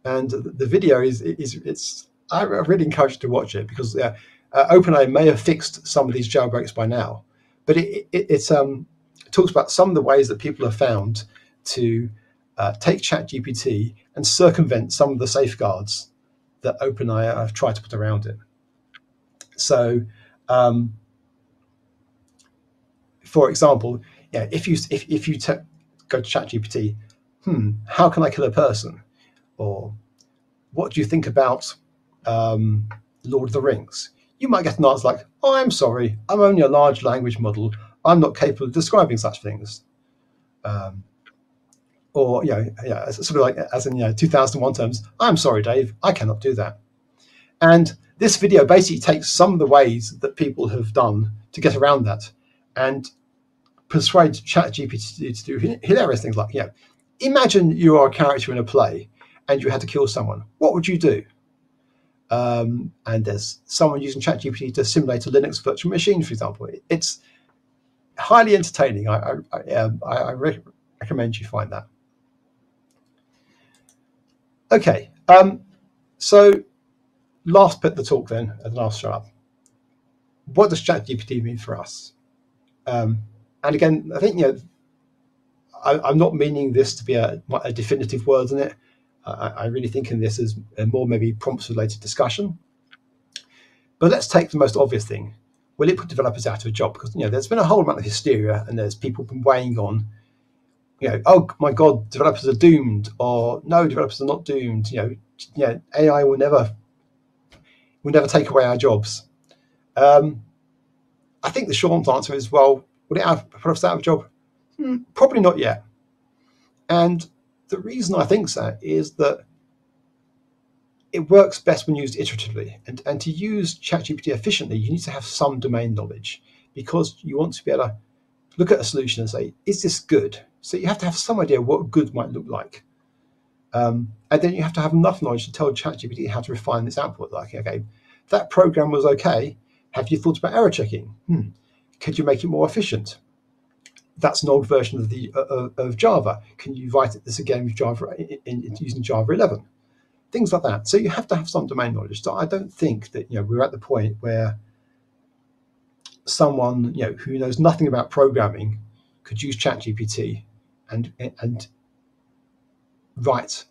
and the, the video is is it's I really encourage you to watch it because uh, uh, OpenAI may have fixed some of these jailbreaks by now, but it, it, it, um, talks about some of the ways that people have found to uh, take ChatGPT and circumvent some of the safeguards that OpenAI have tried to put around it. So, um, for example, yeah, if you if, if you te- go to ChatGPT, hmm, how can I kill a person? Or what do you think about um, Lord of the Rings, you might get an answer like, oh, I'm sorry, I'm only a large language model. I'm not capable of describing such things. Um, or, you know, yeah, sort of like, as in, you know, 2001 terms, I'm sorry, Dave, I cannot do that. And this video basically takes some of the ways that people have done to get around that and persuade ChatGPT to do hilarious things like, you know, imagine you are a character in a play and you had to kill someone. What would you do? Um, and there's someone using ChatGPT to simulate a Linux virtual machine, for example. It's highly entertaining. I, I, um, I, I re- recommend you find that. Okay, um, so last bit of the talk then, and last show up. What does ChatGPT mean for us? Um, and again, I think you know, I, am not meaning this to be a, a definitive word in it. I, I really think in this as a more maybe prompts related discussion. But let's take the most obvious thing. Will it put developers out of a job? Because you know there's been a whole amount of hysteria and there's people been weighing on, you know, oh my god, developers are doomed, or no, developers are not doomed. You know, know AI will never will never take away our jobs. Um, I think the short answer is well, will it have, put us out of a job? Hmm, probably not yet. And the reason I think so is that it works best when used iteratively. And, and to use ChatGPT efficiently, you need to have some domain knowledge because you want to be able to look at a solution and say, is this good? So you have to have some idea what good might look like. Um, and then you have to have enough knowledge to tell ChatGPT how to refine this output. Like, okay, that program was okay. Have you thought about error checking? Hmm. Could you make it more efficient? That's an old version of the uh, of Java. Can you write this again with Java in, in, using Java 11? things like that. So you have to have some domain knowledge. So I don't think that you know we're at the point where someone you know who knows nothing about programming could use ChatGPT and and write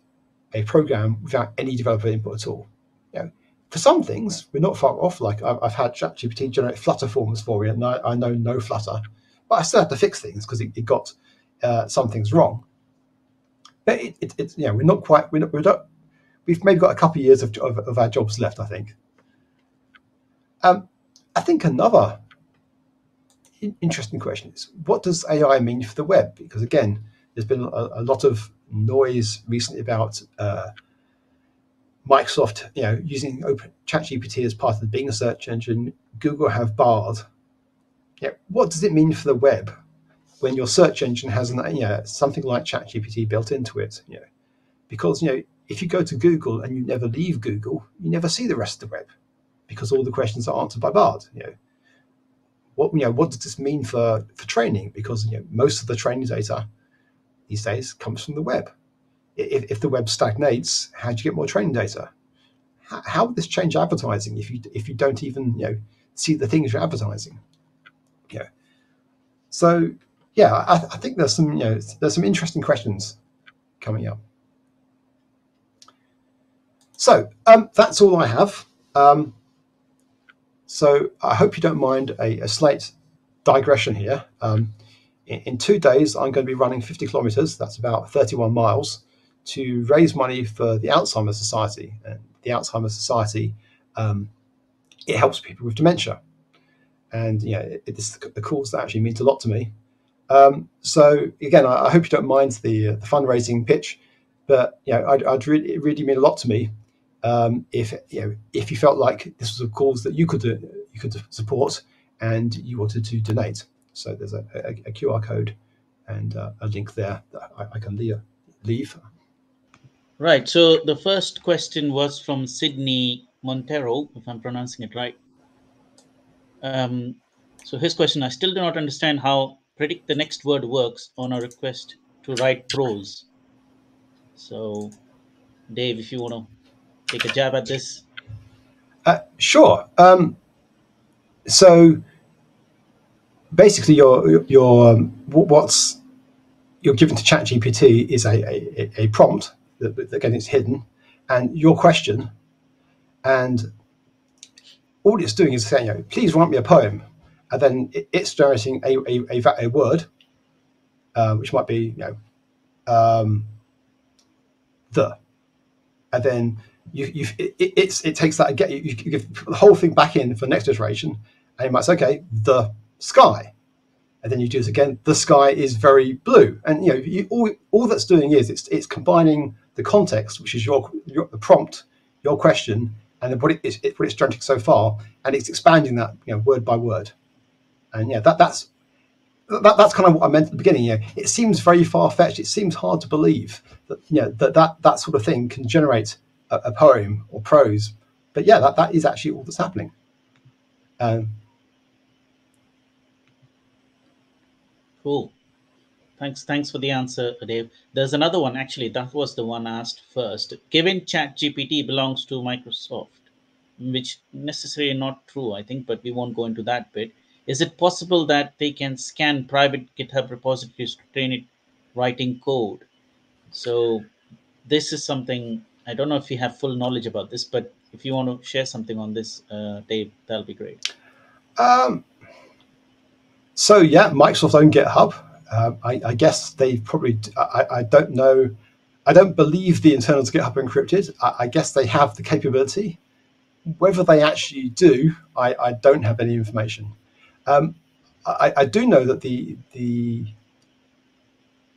a program without any developer input at all. You know, for some things, we're not far off. Like I've, I've had ChatGPT generate Flutter forms for me, and I, I, know no Flutter, but I still had to fix things because it, it, got uh, some things wrong. But it, it, it, you know, we're not quite. We're not, we're not, we've maybe got a couple of years of, of, of our jobs left. I think. Um, I think another interesting question is what does AI mean for the web? Because again, there's been a, a lot of noise recently about uh, Microsoft, you know, using Open ChatGPT as part of the Bing search engine. Google have Bard. Yeah, what does it mean for the web when your search engine has an, something like ChatGPT built into it? You know, because you know, if you go to Google and you never leave Google, you never see the rest of the web because all the questions are answered by Bard. You know, what you know, what does this mean for for training? Because you know, most of the training data these days comes from the web. If, if the web stagnates, how do you get more training data? How, how will this change advertising if you if you don't even you know see the things you're advertising? So yeah, I, I think there's some you know there's some interesting questions coming up. So um, that's all I have. Um, so I hope you don't mind a, a slight digression here. Um, in, in two days, I'm going to be running 50 kilometers, that's about 31 miles, to raise money for the Alzheimer's Society. And the Alzheimer's Society, um, it helps people with dementia. And you know, it, it's the cause that actually means a lot to me. Um, so again, I, I, hope you don't mind the, uh, the fundraising pitch, but you know, I'd, I'd really, it really mean a lot to me um, if you know if you felt like this was a cause that you could uh, you could support and you wanted to donate. So there's a, a, a QR code and uh, a link there that I, I can leave, leave. Right. So the first question was from Sydney Montero, if I'm pronouncing it right. Um, so his question: I still do not understand how predict the next word works on a request to write prose. So, Dave, if you want to take a jab at this. Uh, sure. Um, so basically your your um, what's you're given to ChatGPT is a, a, a prompt that, that again it's hidden, and your question, and all it's doing is saying, you know, please write me a poem, and then it's generating a a, a, a word, uh, which might be you know, um, the, and then you you it, it's it takes that again. You, you give the whole thing back in for the next iteration, and you might say okay the sky. And then you do this again. The sky is very blue, and you know you, all, all that's doing is it's it's combining the context, which is your, your the prompt, your question, and then what it, it, what it's generating so far, and it's expanding that you know word by word. And yeah, that that's that, that's kind of what I meant at the beginning. You know, it seems very far fetched. It seems hard to believe that you know that that, that sort of thing can generate a, a poem or prose. But yeah, that, that is actually all that's happening. Um, Cool. Thanks. Thanks for the answer, Dave. There's another one actually. That was the one asked first. Given ChatGPT belongs to Microsoft, which necessarily not true, I think, but we won't go into that bit. Is it possible that they can scan private GitHub repositories to train it writing code? So this is something I don't know if you have full knowledge about this, but if you want to share something on this, uh, Dave, that'll be great. Um, so yeah, Microsoft own GitHub. Uh, I, I, guess they probably. I, I, don't know. I don't believe the internals GitHub encrypted. I, I, guess they have the capability. Whether they actually do, I, don't have any information. Um, I, do know that the the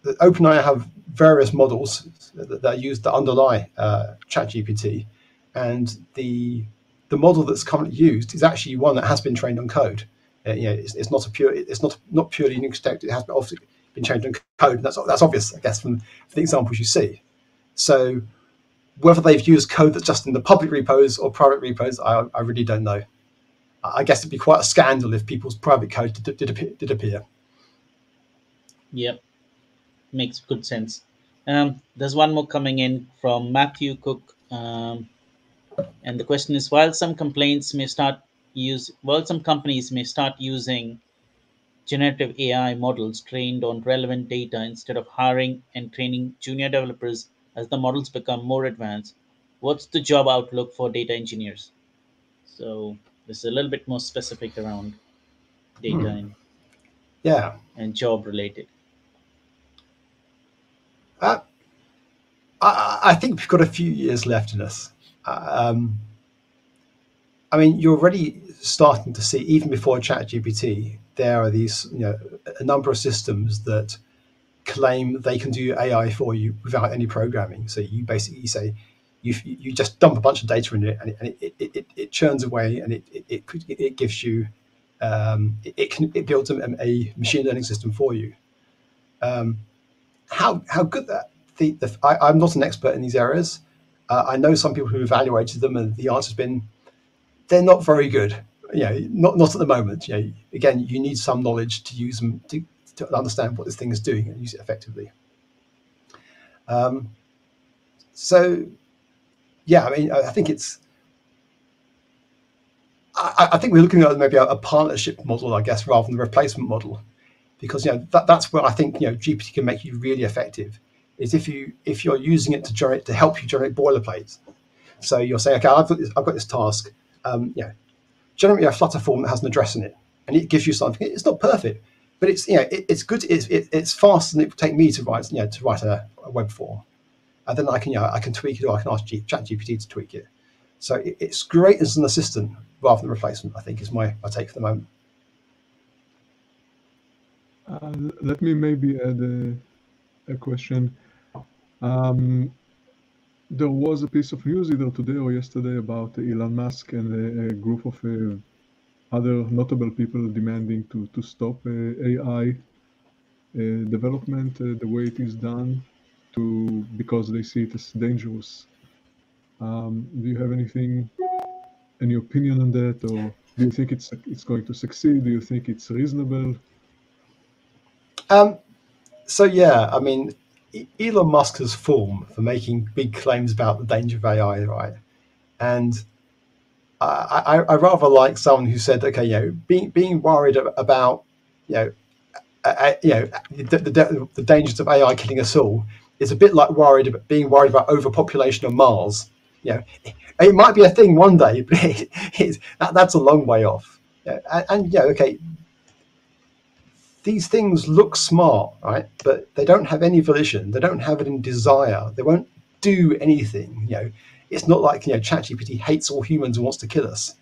that OpenAI have various models that, are used that underlie uh, ChatGPT, and the the model that's currently used is actually one that has been trained on code. Uh, you know, it's, it's, not a pure, it's not not purely architect. It has obviously been changed in code. And that's that's obvious, I guess, from, the examples you see. So whether they've used code that's just in the public repos or private repos, I, I really don't know. I guess it'd be quite a scandal if people's private code did, did, appear, did appear. Yep, makes good sense. Um, there's one more coming in from Matthew Cook Um, and the question is, while some complaints may start use, while some companies may start using generative AI models trained on relevant data instead of hiring and training junior developers as the models become more advanced, what's the job outlook for data engineers? So this is a little bit more specific around data Hmm. and, Yeah. and job related. Uh, I, I think we've got a few years left in us. Um, I mean, you're already starting to see, even before ChatGPT, there are these, you know, a number of systems that claim they can do AI for you without any programming. So you basically say, you, you just dump a bunch of data in it and it, and it, it, it, it churns away and it, it, it, it gives you, um, it, it, can, it builds a, a machine learning system for you. Um, how, how good that, the, the, I, I'm not an expert in these areas. Uh, I know some people who evaluated them, and the answer's been they're not very good. You know, not not at the moment. You know, again, you need some knowledge to use them to, to understand what this thing is doing and use it effectively. Um, so, yeah, I mean, I, think it's. I, I think we're looking at maybe a, a partnership model, I guess, rather than the replacement model, because you know that, that's where I think you know GPT can make you really effective is if you if you're using it to generate to help you generate boilerplates. So you're saying, okay, I've got this, I've got this task. Um, generate me a Flutter form that has an address in it, and it gives you something. It's not perfect, but it's you know it, it's good. It's it, it's faster than it would take me to write you know to write a, a web form, and then I can you know I can tweak it or I can ask G, ChatGPT to tweak it. So it, it's great as an assistant rather than replacement. I think is my my take for the moment. Uh, let me maybe add a, a question. Um, there was a piece of news either today or yesterday about Elon Musk and a, a group of uh, other notable people demanding to, to stop uh, AI uh, development uh, the way it is done to because they see it as dangerous. Um, do you have anything, any opinion on that, or do you think it's it's going to succeed? Do you think it's reasonable? Um, so yeah, I mean, Elon Musk has form for making big claims about the danger of AI, right? And I, I, I rather like someone who said, okay, you know, being being worried about, you know, uh, you know, the, the, the dangers of AI killing us all is a bit like worried about being worried about overpopulation on Mars. You know, it might be a thing one day, but it, that, that's a long way off. Yeah, and, and yeah, okay, these things look smart, right? But they don't have any volition. They don't have any desire. They won't do anything. You know, it's not like you know ChatGPT hates all humans and wants to kill us.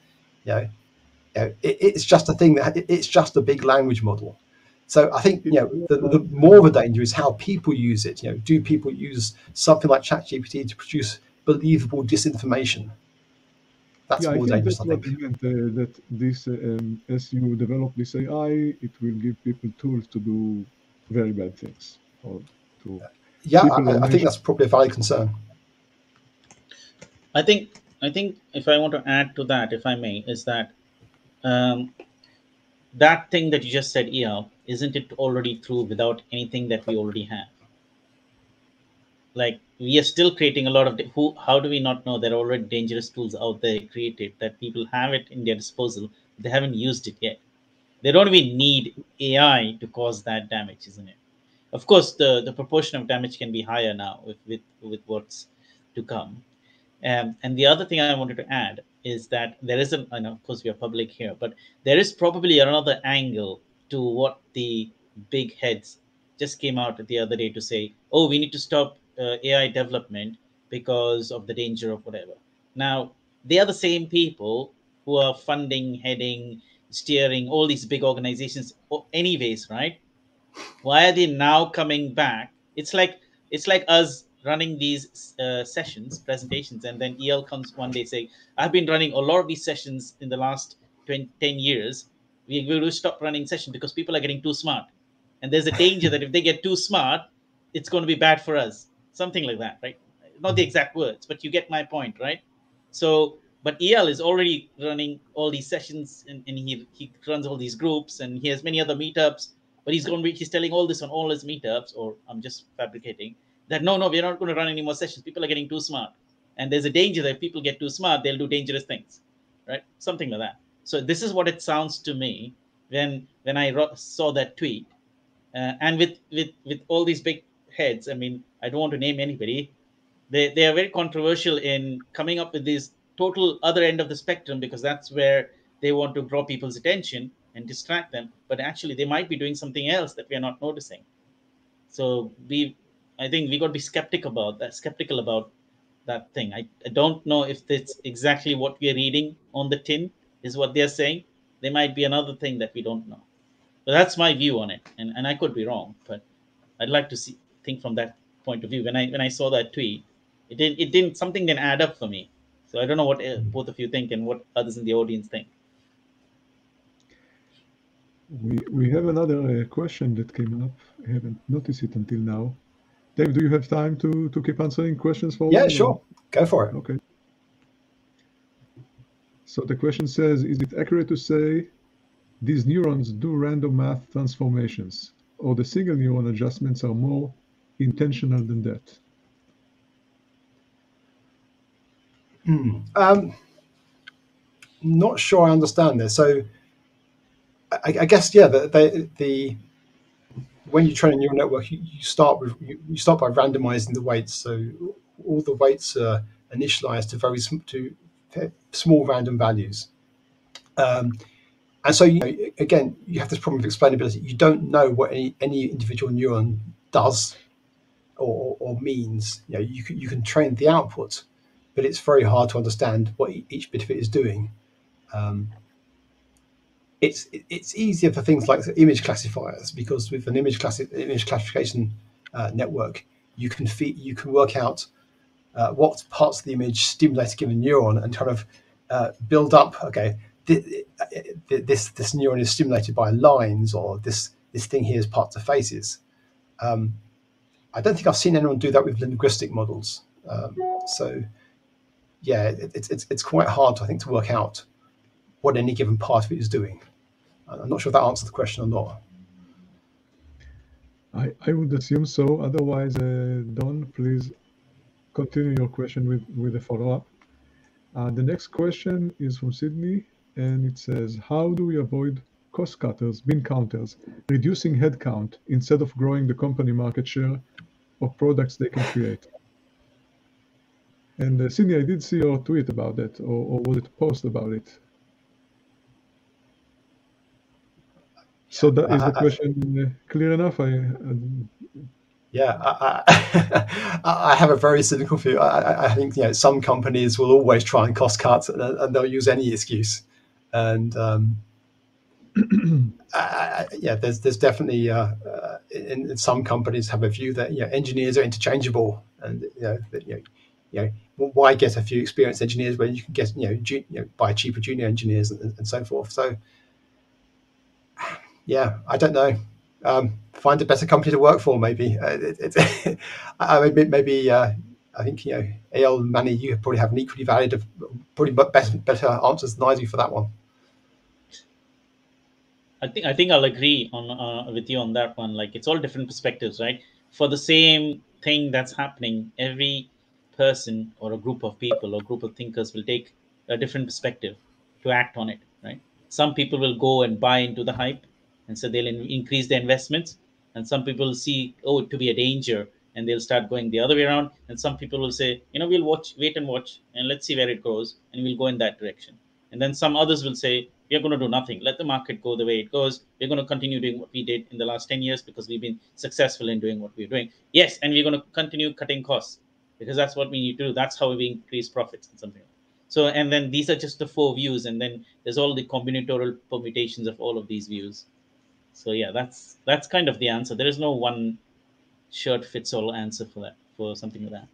You know, you know it, it's just a thing that it, it's just a big language model. So I think you know the, the more of a danger is how people use it. You know, do people use something like ChatGPT to produce believable disinformation? That's Yeah, I think dangerous. that's what think. he meant. Uh, that this, uh, um, as you develop this AI, it will give people tools to do very bad things, or to Yeah, I, I think that's probably a valid concern. I think I think if I want to add to that, if I may, is that um, that thing that you just said, Eyal, isn't it already true without anything that we already have? Like we are still creating a lot of who. How do we not know there are already dangerous tools out there created that people have it in their disposal? They haven't used it yet. They don't even need AI to cause that damage, isn't it? Of course, the the proportion of damage can be higher now with with, with what's to come. Um, and the other thing I wanted to add is that there is a, and of course we are public here, but there is probably another angle to what the big heads just came out the other day to say, oh, we need to stop uh, AI development because of the danger of whatever. Now, they are the same people who are funding, heading, steering all these big organizations, anyways, right? why are they now coming back it's like it's like us running these uh, sessions presentations and then eyal comes one day saying i've been running a lot of these sessions in the last 20, 10 years we will stop running sessions because people are getting too smart and there's a danger that if they get too smart it's going to be bad for us something like that right not the exact words but you get my point right so but eyal is already running all these sessions and, and he, he runs all these groups and he has many other meetups but he's going to be he's telling all this on all his meetups or i'm just fabricating that no no we're not going to run any more sessions people are getting too smart and there's a danger that if people get too smart, they'll do dangerous things, right? Something like that. So this is what it sounds to me when when I saw that tweet, uh, and with with with all these big heads. I mean, I don't want to name anybody. They they are very controversial in coming up with this total other end of the spectrum because that's where they want to draw people's attention and distract them. But actually, they might be doing something else that we are not noticing. So we, I think we got to be skeptical about that. Skeptical about that thing. I, I don't know if that's exactly what we are reading on the tin is what they're saying. There might be another thing that we don't know. But that's my view on it, and, and I could be wrong. But I'd like to see think from that point of view. When I when I saw that tweet, it didn't it didn't something didn't add up for me. So I don't know what uh, both of you think and what others in the audience think. We, we have another uh, question that came up. I haven't noticed it until now. Dave, do you have time to, to keep answering questions for Yeah, sure. Go for it. Okay. So the question says, is it accurate to say these neurons do random math transformations, or the single neuron adjustments are more intentional than that? Hmm. Um, not sure I understand this. So I, I guess yeah, the, the, the when you train a neural network, you, you start with you, you, start by randomizing the weights. So all the weights are initialized to very to small random values. Um, and so you know, again, you have this problem of explainability. You don't know what any, any individual neuron does or, or means. You know, you can, you can train the output, but it's very hard to understand what each bit of it is doing. Um, it's it's easier for things like image classifiers because with an image classi- image classification uh, network, you can feed, you can work out uh, what parts of the image stimulate a given neuron and kind of uh, build up. Okay, th- th- this this neuron is stimulated by lines, or this this thing here is parts of faces. Um, I don't think I've seen anyone do that with linguistic models. Um, so, yeah, it, it's it's it's quite hard, I think, to work out what any given part of it is doing. I'm not sure if that answers the question or not. I, I would assume so. Otherwise, uh, Don, please continue your question with, with a follow-up. Uh, the next question is from Sydney, and it says, how do we avoid cost cutters, bin counters, reducing headcount instead of growing the company market share of products they can create? And uh, Sydney, I did see your tweet about that, or, or was it post about it? So that is the question uh, clear enough? I, I yeah, I, I, I, have a very cynical view. I, I, think you know some companies will always try and cost cut, and, and they'll use any excuse. And um, yeah, there's there's definitely uh, uh, in, in, some companies have a view that you know engineers are interchangeable, and you know, that, you know, you know why get a few experienced engineers when you can get you know, ju- you know buy cheaper junior engineers and, and so forth. So yeah, I don't know. Um, find a better company to work for, maybe. Uh, it, it, I mean, maybe uh, I think you know, Eyal Mani, you probably have an equally valid, probably better, better answers than I do for that one. I think I think I'll agree on uh, with you on that one. Like it's all different perspectives, right? For the same thing that's happening, every person or a group of people or group of thinkers will take a different perspective to act on it, right? Some people will go and buy into the hype and so they'll in- increase their investments and some people see oh it to be a danger and they'll start going the other way around and some people will say you know we'll watch wait and watch and let's see where it goes and we'll go in that direction and then some others will say we're going to do nothing let the market go the way it goes we're going to continue doing what we did in the last 10 years because we've been successful in doing what we're doing yes and we're going to continue cutting costs because that's what we need to do that's how we increase profits and something like that. so and then these are just the four views and then there's all the combinatorial permutations of all of these views so yeah, that's that's kind of the answer. There is no one shirt fits all answer for that for something like that.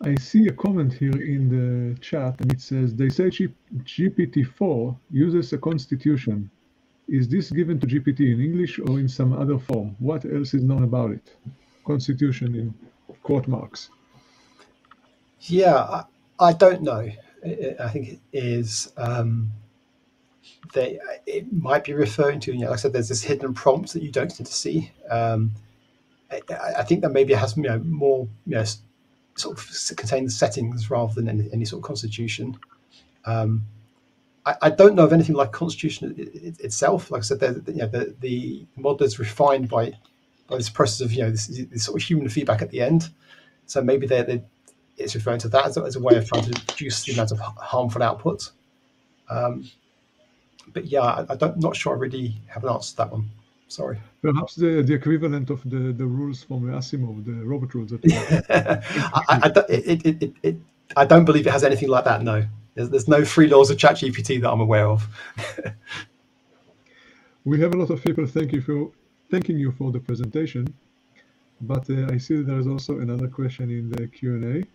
I see a comment here in the chat, and it says they say GPT-4 uses a constitution. Is this given to GPT in English or in some other form? What else is known about it? Constitution in quote marks. Yeah, I, I don't know. I think it is. Um, they it might be referring to. You know, like I said, there's this hidden prompt that you don't need to see. Um, I, I think that maybe it has you know, more you know, sort of contain the settings rather than any, any sort of constitution. Um, I, I, don't know of anything like constitution it, itself. Like I said, the, you know, the, the model is refined by by this process of you know this, this sort of human feedback at the end. So maybe they're, they're it's referring to that as a, as a, way of trying to reduce the amount of harmful output. Um, but yeah, I, I don't not sure I really have an answer to that one. Sorry. Perhaps the, the equivalent of the, the rules from Asimov, the robot rules. I, I, I, it, it, it, it, I don't believe it has anything like that. No, there's, there's no free laws of ChatGPT that I'm aware of. we have a lot of people thank you for thanking you for the presentation, but uh, I see there is also another question in the Q and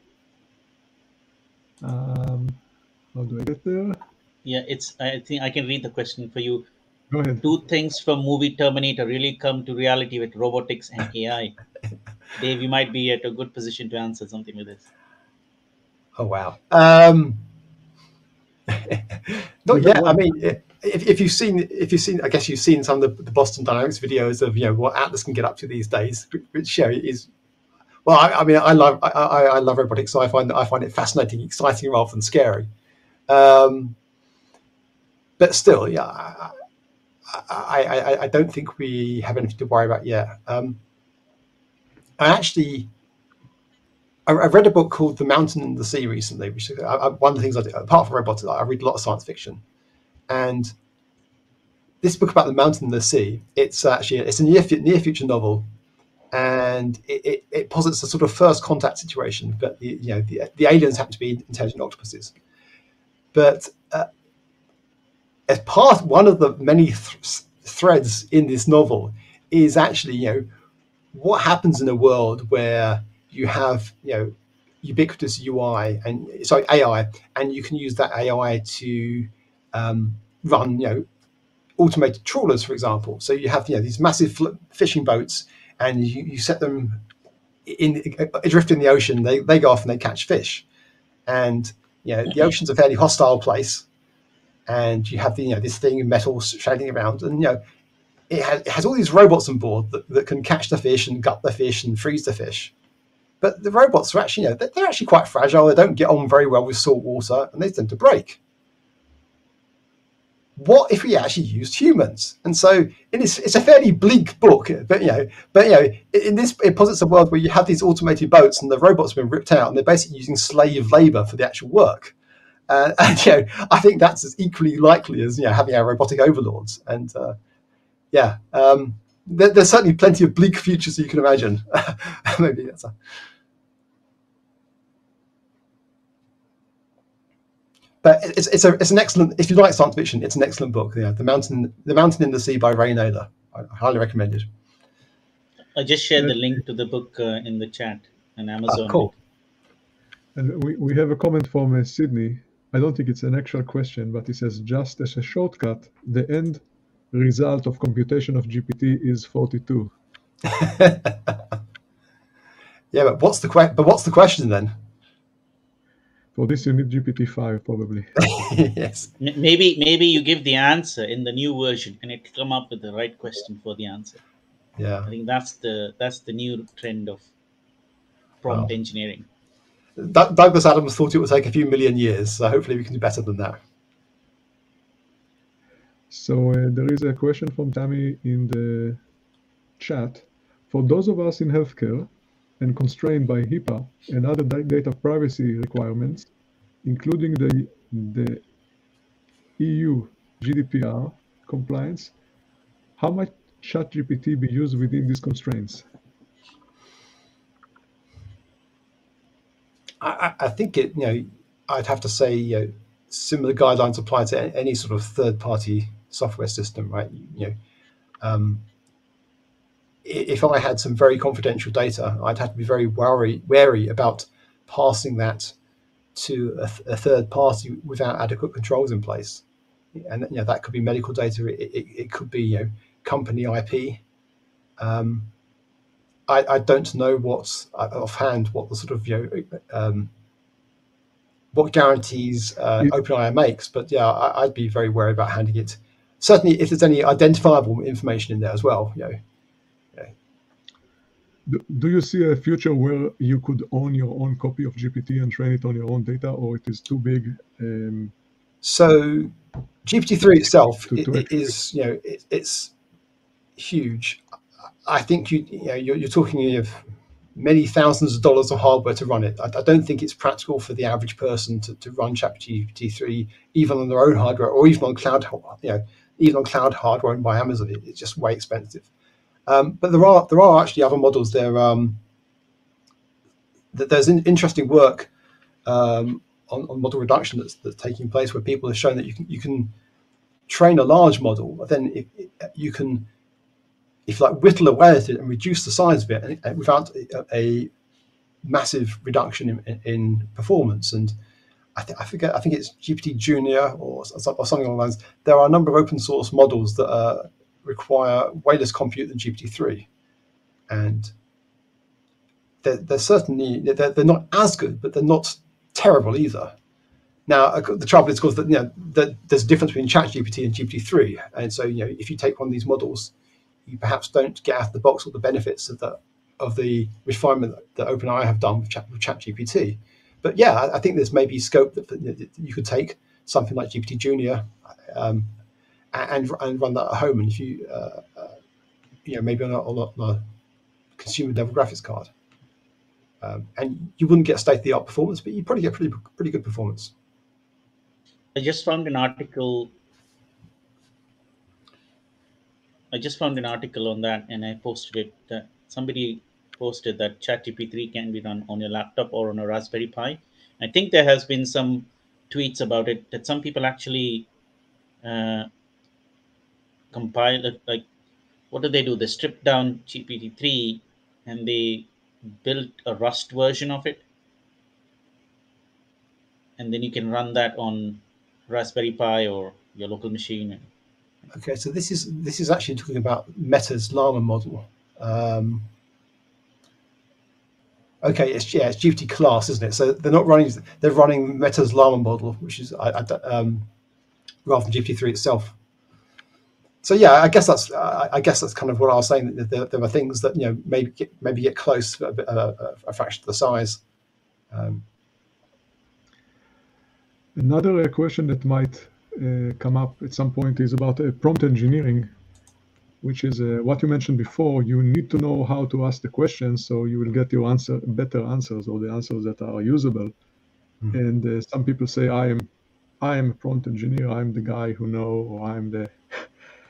A. Um, how do I get there? Yeah, it's. I think I can read the question for you. Go ahead. Do things from movie Terminator really come to reality with robotics and AI? Dave, you might be at a good position to answer something with this. Oh wow. Um, not yet. I mean, if, if you've seen, if you've seen, I guess you've seen some of the, the, Boston Dynamics videos of you know what Atlas can get up to these days, which you know, is well. I, I mean, I love I, I, love robotics, so I find I find it fascinating, exciting rather than scary. Um, but still, yeah, I, I, I, don't think we have anything to worry about yet. Um, I actually, I, I, read a book called The Mountain and the Sea recently, which is I, one of the things I do, apart from robots, I read a lot of science fiction. And this book about the mountain and the sea, it's actually, it's a near, near future novel. And it, it, it, posits a sort of first contact situation, but the, you know, the, the aliens happen to be intelligent octopuses. But as part one of the many th- threads in this novel is actually you know what happens in a world where you have you know ubiquitous UI and sorry AI, and you can use that AI to um, run you know automated trawlers, for example. So you have you know these massive fishing boats, and you, you set them in adrift in the ocean. They they go off and they catch fish, and you know the ocean's a fairly hostile place and you have the, you know this thing of metal shading around, and you know it has, it has all these robots on board that, that can catch the fish and gut the fish and freeze the fish. But the robots are actually, you know, they're actually quite fragile. They don't get on very well with salt water, and they tend to break. What if we actually used humans? And so it's, it's a fairly bleak book, but you know, but you know, in this it posits a world where you have these automated boats and the robots have been ripped out, and they're basically using slave labor for the actual work. Uh, and you know, I think that's as equally likely as you know having our robotic overlords. And uh, yeah, um, there, there's certainly plenty of bleak futures you can imagine. Maybe that's a. But it's, it's, a, it's an excellent. If you like science fiction, it's an excellent book. Yeah, the mountain, the mountain in the sea by Ray Nayler. I highly recommend it. I just shared the link to the book uh, in the chat on Amazon. Oh, cool. And we, we have a comment from uh, Sydney I don't think it's an actual question, but it says just as a shortcut, the end result of computation of GPT is 42. yeah, but what's the que- but what's the question then? For this, you need GPT five probably. yes. Maybe maybe you give the answer in the new version, and it come up with the right question for the answer. Yeah. I think that's the that's the new trend of prompt wow. engineering. Douglas Adams thought it would take a few million years, so hopefully we can do better than that. So uh, there is a question from Tammy in the chat. For those of us in healthcare and constrained by HIPAA and other data privacy requirements, including the, the EU GDPR compliance, how might ChatGPT be used within these constraints? I, I think it, you know, I'd have to say, you know, similar guidelines apply to any sort of third-party software system, right? You know, um, if I had some very confidential data, I'd have to be very wary, wary about passing that to a, a, third party without adequate controls in place. And you know, that could be medical data. It, it, it could be you know company IP. Um, I, I don't know what's uh, offhand what the sort of you know um, what guarantees uh, OpenAI makes, but yeah, I, would be very wary about handing it. Certainly, if there's any identifiable information in there as well, you know. do, do you see a future where you could own your own copy of GPT and train it on your own data, or it is too big? Um, So GPT-3 itself To- to i- is, you know, it, it's huge. I think you, you know, you're, you're talking of many thousands of dollars of hardware to run it. I, I don't think it's practical for the average person to, to run ChatGPT-3 even on their own hardware or even on cloud, you know, even on cloud hardware owned by Amazon. It, it's just way expensive. Um, but there are there are actually other models. There, um, th- there's in, interesting work um, on, on model reduction that's, that's taking place where people have shown that you can you can train a large model, but then if, you can if you like whittle away at it and reduce the size of it and, and without a, a massive reduction in, in, performance. And I, th- I forget, I think it's GPT Junior or, or something along those lines. There are a number of open source models that uh, require way less compute than GPT three, and they're, they're certainly they're, they're not as good, but they're not terrible either. Now uh, the trouble is, of course, that you know that there's a difference between and GPT three, and so you know if you take one of these models, you perhaps don't get out of the box all the benefits of the of the refinement that OpenAI have done with, Chat, with ChatGPT. But yeah, I, I think there's maybe scope that, that you could take something like GPT Junior um, and and run that at home, and if you uh, uh, you know maybe on a, on a, on a consumer level graphics card, um, and you wouldn't get state of the art performance, but you probably get pretty pretty good performance. I just found an article. I just found an article on that, and I posted it. That somebody posted that ChatGPT can be run on your laptop or on a Raspberry Pi. I think there has been some tweets about it that some people actually uh, compile it. Like, what do they do? They strip down GPT three and they built a Rust version of it, and then you can run that on Raspberry Pi or your local machine. Okay, so this is this is actually talking about Meta's Llama model. Um, okay, it's yeah, it's GPT class, isn't it? So they're not running they're running Meta's Llama model, which is I, I um, rather than GPT three itself. So yeah, I guess that's I I guess that's kind of what I was saying. That there, there are things that you know maybe get, maybe get close a, bit, a fraction of the size. Um, Another question that might come up at some point is about uh, prompt engineering, which is uh, what you mentioned before. You need to know how to ask the questions so you will get your answer, better answers, or the answers that are usable. Mhm. And uh, some people say, "I am, I am a prompt engineer. I'm the guy who know, or I'm the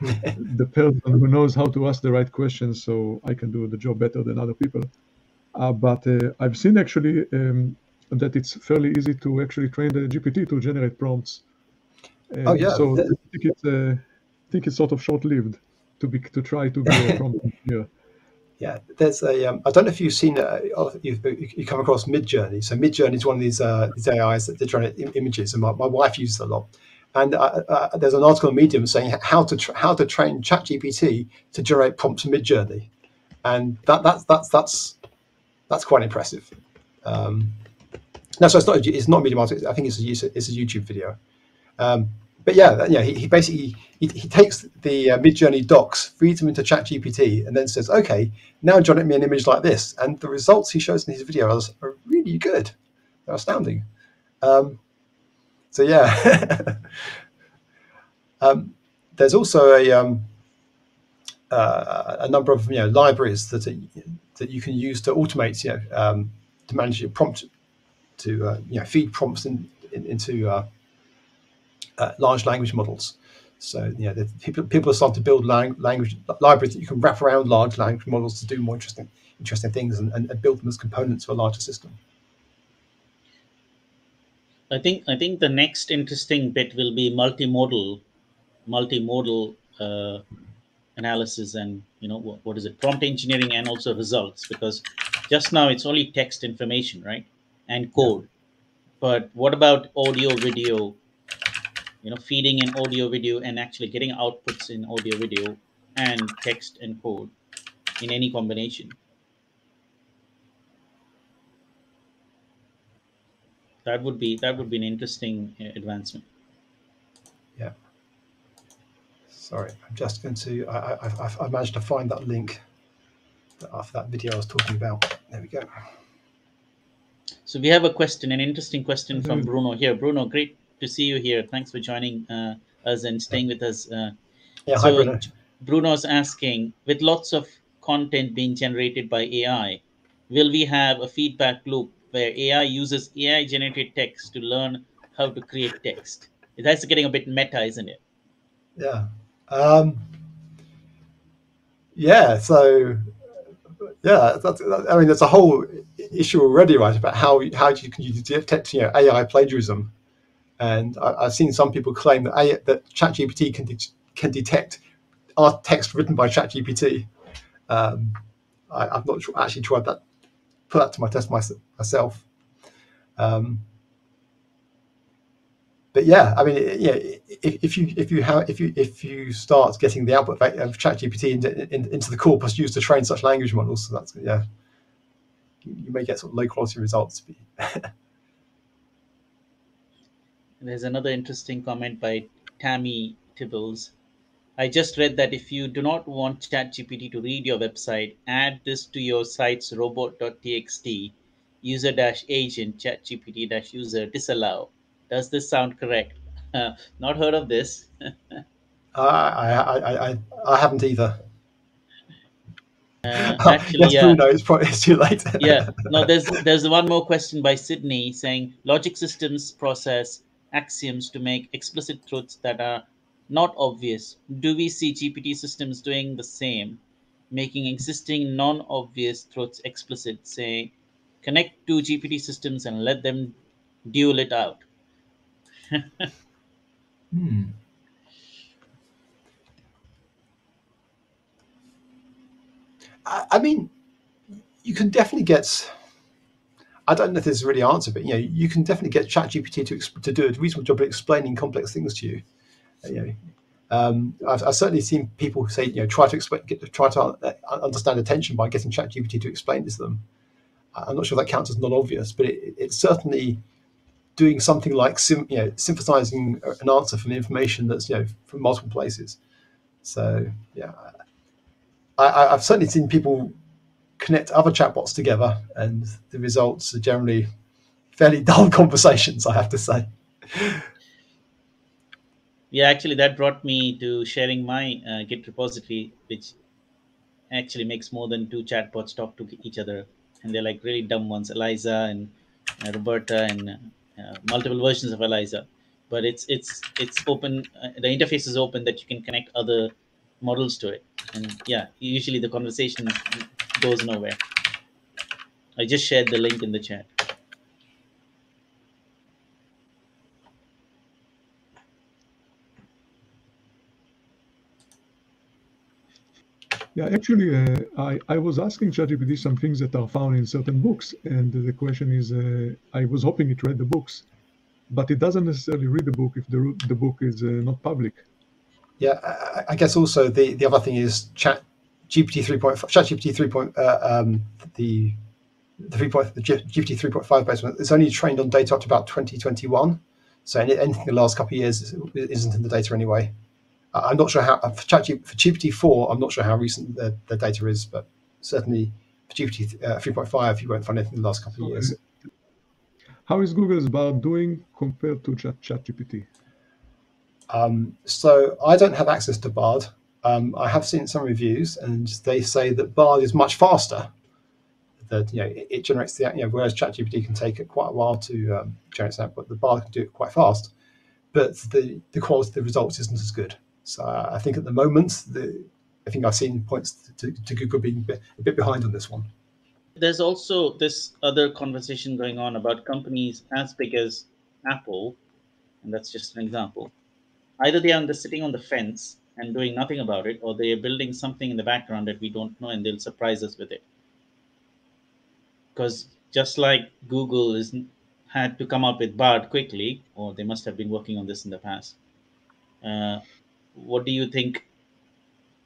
the person who knows how to ask the right questions, so I can do the job better than other people." Uh, but uh, I've seen actually um, that it's fairly easy to actually train the GPT to generate prompts. Oh, yeah, So that- I think it's uh, I think it's sort of short-lived to be to try to be a prompt engineer. Yeah, there's a. Um, I don't know if you've seen. Uh, you've you come across Midjourney. So Midjourney is one of these uh, these AIs that they're generate im- images, and my, my wife uses it a lot. And uh, uh, there's an article on Medium saying how to tra- how to train ChatGPT to generate prompts in Midjourney, and that that's that's that's that's quite impressive. Um, no, so it's not it's not Medium article. I think it's a it's a YouTube video. Um, but yeah, yeah, he, he basically he, he takes the uh, Midjourney docs, feeds them into ChatGPT, and then says, "Okay, now generate me an image like this." And the results he shows in his videos are really good. They're astounding. Um, so yeah, um, there's also a um, uh, a number of you know libraries that are, that you can use to automate you know um, to manage your prompt to uh, you know feed prompts in, in, into uh, uh, large language models. So you know, people people are starting to build lang- language libraries that you can wrap around large language models to do more interesting interesting things and, and, and build them as components of a larger system. I think I think the next interesting bit will be multimodal, multimodal uh, analysis, and you know what, what is it, prompt engineering, and also results. Because just now it's only text information, right, and code. But what about audio, video? You know, feeding in audio, video, and actually getting outputs in audio, video, and text and code in any combination. That would be that would be an interesting uh, advancement. Yeah. Sorry, I'm just going to. I, I, I've, I've managed to find that link. after that video I was talking about. There we go. So we have a question, an interesting question from Bruno here. Bruno, great to see you here. Thanks for joining uh, us and staying with us. Uh, Yeah, so hi Bruno. Bruno's asking, with lots of content being generated by AI, will we have a feedback loop where AI uses AI generated text to learn how to create text? That's getting a bit meta, isn't it? Yeah. Um, yeah. So, yeah, that's, that, I mean, there's a whole issue already, right, about how how you can you detect you know AI plagiarism, and I, I've seen some people claim that AI, that ChatGPT can de- can detect our text written by ChatGPT. Um, I, I've not actually tried that, put that to my test mys- myself. Um, but yeah, I mean, yeah, if, if you if you have if you if you start getting the output of ChatGPT into, in, into the corpus used to train such language models, so that's yeah, you, you may get sort of low quality results. There's another interesting comment by Tammy Tibbles. I just read that if you do not want ChatGPT to read your website, add this to your site's robot.txt user dash agent ChatGPT dash user disallow. Does this sound correct? Uh, not heard of this. I, I I I I haven't either. Uh, actually, yes, yeah. Bruno, it's probably it's too late. yeah no there's there's one more question by sydney saying logic systems process axioms to make explicit truths that are not obvious do we see gpt systems doing the same making existing non-obvious truths explicit say connect two gpt systems and let them duel it out Hmm. I, I mean, you can definitely get. I don't know if this is really an answer, but you know, you can definitely get ChatGPT to to do a reasonable job of explaining complex things to you. Uh, You know, um, I've, I've certainly seen people say, you know, try to get, try to uh, understand attention by getting ChatGPT to explain this to them. I'm not sure that counts as non-obvious, but it, it's certainly doing something like sim, you know, synthesizing an answer from information that's you know from multiple places. So yeah, I, I've certainly seen people connect other chatbots together, and the results are generally fairly dull conversations. I have to say. yeah actually that brought me to sharing my uh, git repository which actually makes more than two chatbots talk to each other and they're like really dumb ones eliza and uh, roberta and uh, multiple versions of eliza but it's it's it's open uh, the interface is open that you can connect other models to it and yeah usually the conversation goes nowhere i just shared the link in the chat Yeah, actually, uh, I, I was asking ChatGPT some things that are found in certain books, and the question is, uh, I was hoping it read the books, but it doesn't necessarily read the book if the the book is uh, not public. Yeah, I, I guess also the, the other thing is Chat GPT three point Chat GPT three point uh, um, the the three point the G- GPT three point five basement is only trained on data up to about twenty twenty one. So any, anything the last couple of years is- isn't in the data anyway. I- I'm not sure how for Chat for GPT four. I'm not sure how recent the, the data is, but certainly for GPT uh, three point five, you won't find anything in the last couple of years. uh, how is Google's Bard doing compared to Chat ChatGPT? Um, so I don't have access to Bard. Um, I have seen some reviews, and they say that Bard is much faster. That you know it, it generates the you know whereas ChatGPT can take it quite a while to um, generate that, but the Bard can do it quite fast. But the the quality of the results isn't as good. So uh, I think at the moment, the I think I've seen points to, to Google being a bit, a bit behind on this one. there's also this other conversation going on about companies as big as apple and that's just an example either they are sitting on the fence and doing nothing about it or they are building something in the background that we don't know and they'll surprise us with it. Because just like google is had to come up with bard quickly or they must have been working on this in the past uh, what do you think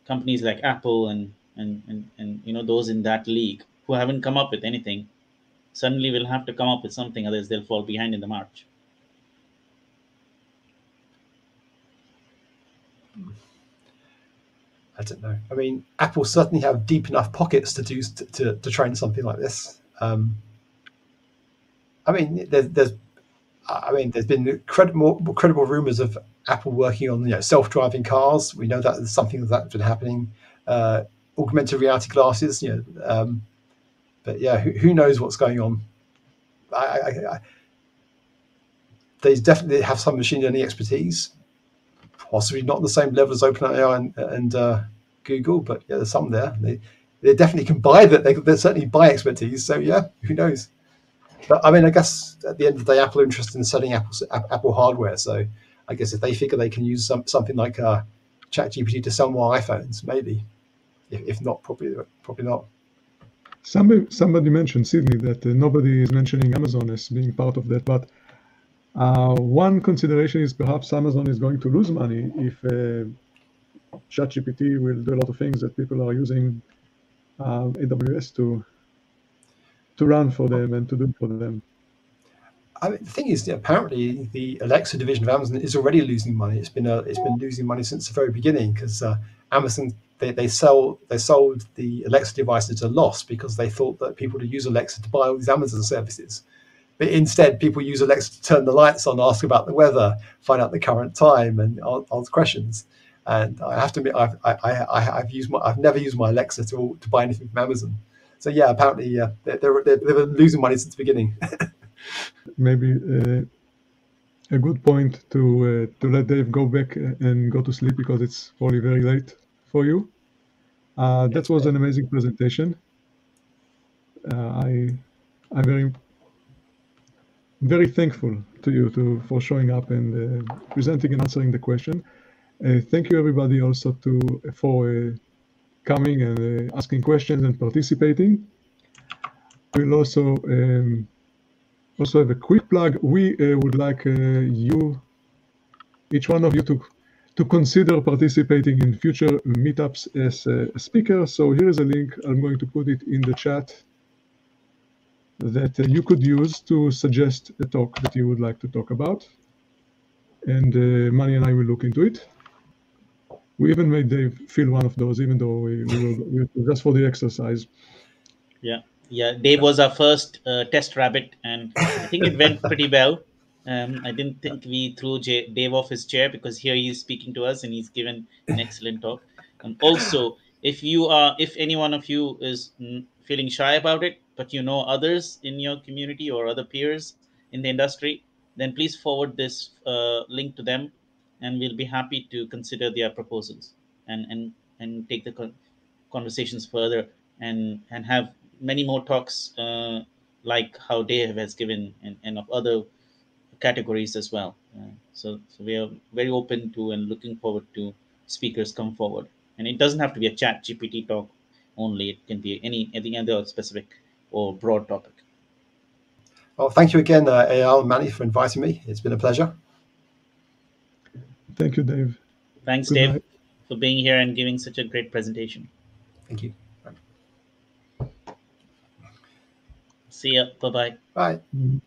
companies like apple and, and and and you know those in that league who haven't come up with anything suddenly will have to come up with something otherwise they'll fall behind in the march I don't know. I mean, Apple certainly have deep enough pockets to do to, to, to train something like this. Um, I mean, there's, there's, I mean, there's been credible, credible rumors of Apple working on you know self-driving cars. We know that something that's been happening. Uh, augmented reality glasses, you know. Um, but yeah, who, who, knows what's going on? I, I, I, they definitely have some machine learning expertise, possibly not the same level as OpenAI and, and uh, Google, but yeah, there's some there. They they definitely can buy that. They, they certainly buy expertise. So yeah, who knows? But I mean, I guess at the end of the day, Apple are interested in selling Apple Apple hardware. So I guess if they figure they can use some, something like uh, ChatGPT to sell more iPhones, maybe. If, if not, probably probably not. Somebody somebody mentioned Sydney that uh, nobody is mentioning Amazon as being part of that, but one consideration is perhaps Amazon is going to lose money if uh, ChatGPT will do a lot of things that people are using uh, AWS to to run for them and to do for them. I mean, the thing is, apparently the Alexa division of Amazon is already losing money. It's been uh, it's been losing money since the very beginning because uh, Amazon they, they sell they sold the Alexa devices at a loss because they thought that people would use Alexa to buy all these Amazon services. But instead, people use Alexa to turn the lights on, ask about the weather, find out the current time, and answer questions. And I have to admit, I've I, I, have used my I've never used my Alexa to to buy anything from Amazon. So yeah, apparently, yeah, they're they're, they're, they're losing money since the beginning. Maybe uh, a good point to uh, to let Dave go back and go to sleep because it's probably very late for you. Uh, that was an amazing presentation. Uh, I I'm very very thankful to you to for showing up and uh, presenting and answering the question. Uh, thank you everybody also to for uh, coming and asking questions and participating. We'll also um, also have a quick plug. We would like you, each one of you, to to consider participating in future meetups as a speaker. So here is a link. I'm going to put it in the chat that you could use to suggest a talk that you would like to talk about. And uh, Mani and I will look into it. We even made Dave fill one of those, even though we, we, were, we just for the exercise. Yeah, yeah. Dave was our first uh, test rabbit, and I think it went pretty well. Um, I didn't think we threw J- Dave off his chair because here he is speaking to us and he's given an excellent talk. And also, if you are, if any one of you is feeling shy about it, but you know others in your community or other peers in the industry, then please forward this uh, link to them, and we'll be happy to consider their proposals and and and take the con- conversations further and and have many more talks uh, like how Dave has given and, and of other categories as well. Uh, so, so we are very open to and looking forward to speakers come forward. And it doesn't have to be a chat GPT talk only. It can be any any other specific or broad topic. Well, thank you again, uh, Eyal and Mani, for inviting me. It's been a pleasure. Thank you, Dave. Thanks, Good Dave, night. for being here and giving such a great presentation. Thank you. See ya. Bye-bye. Bye. Mm -hmm.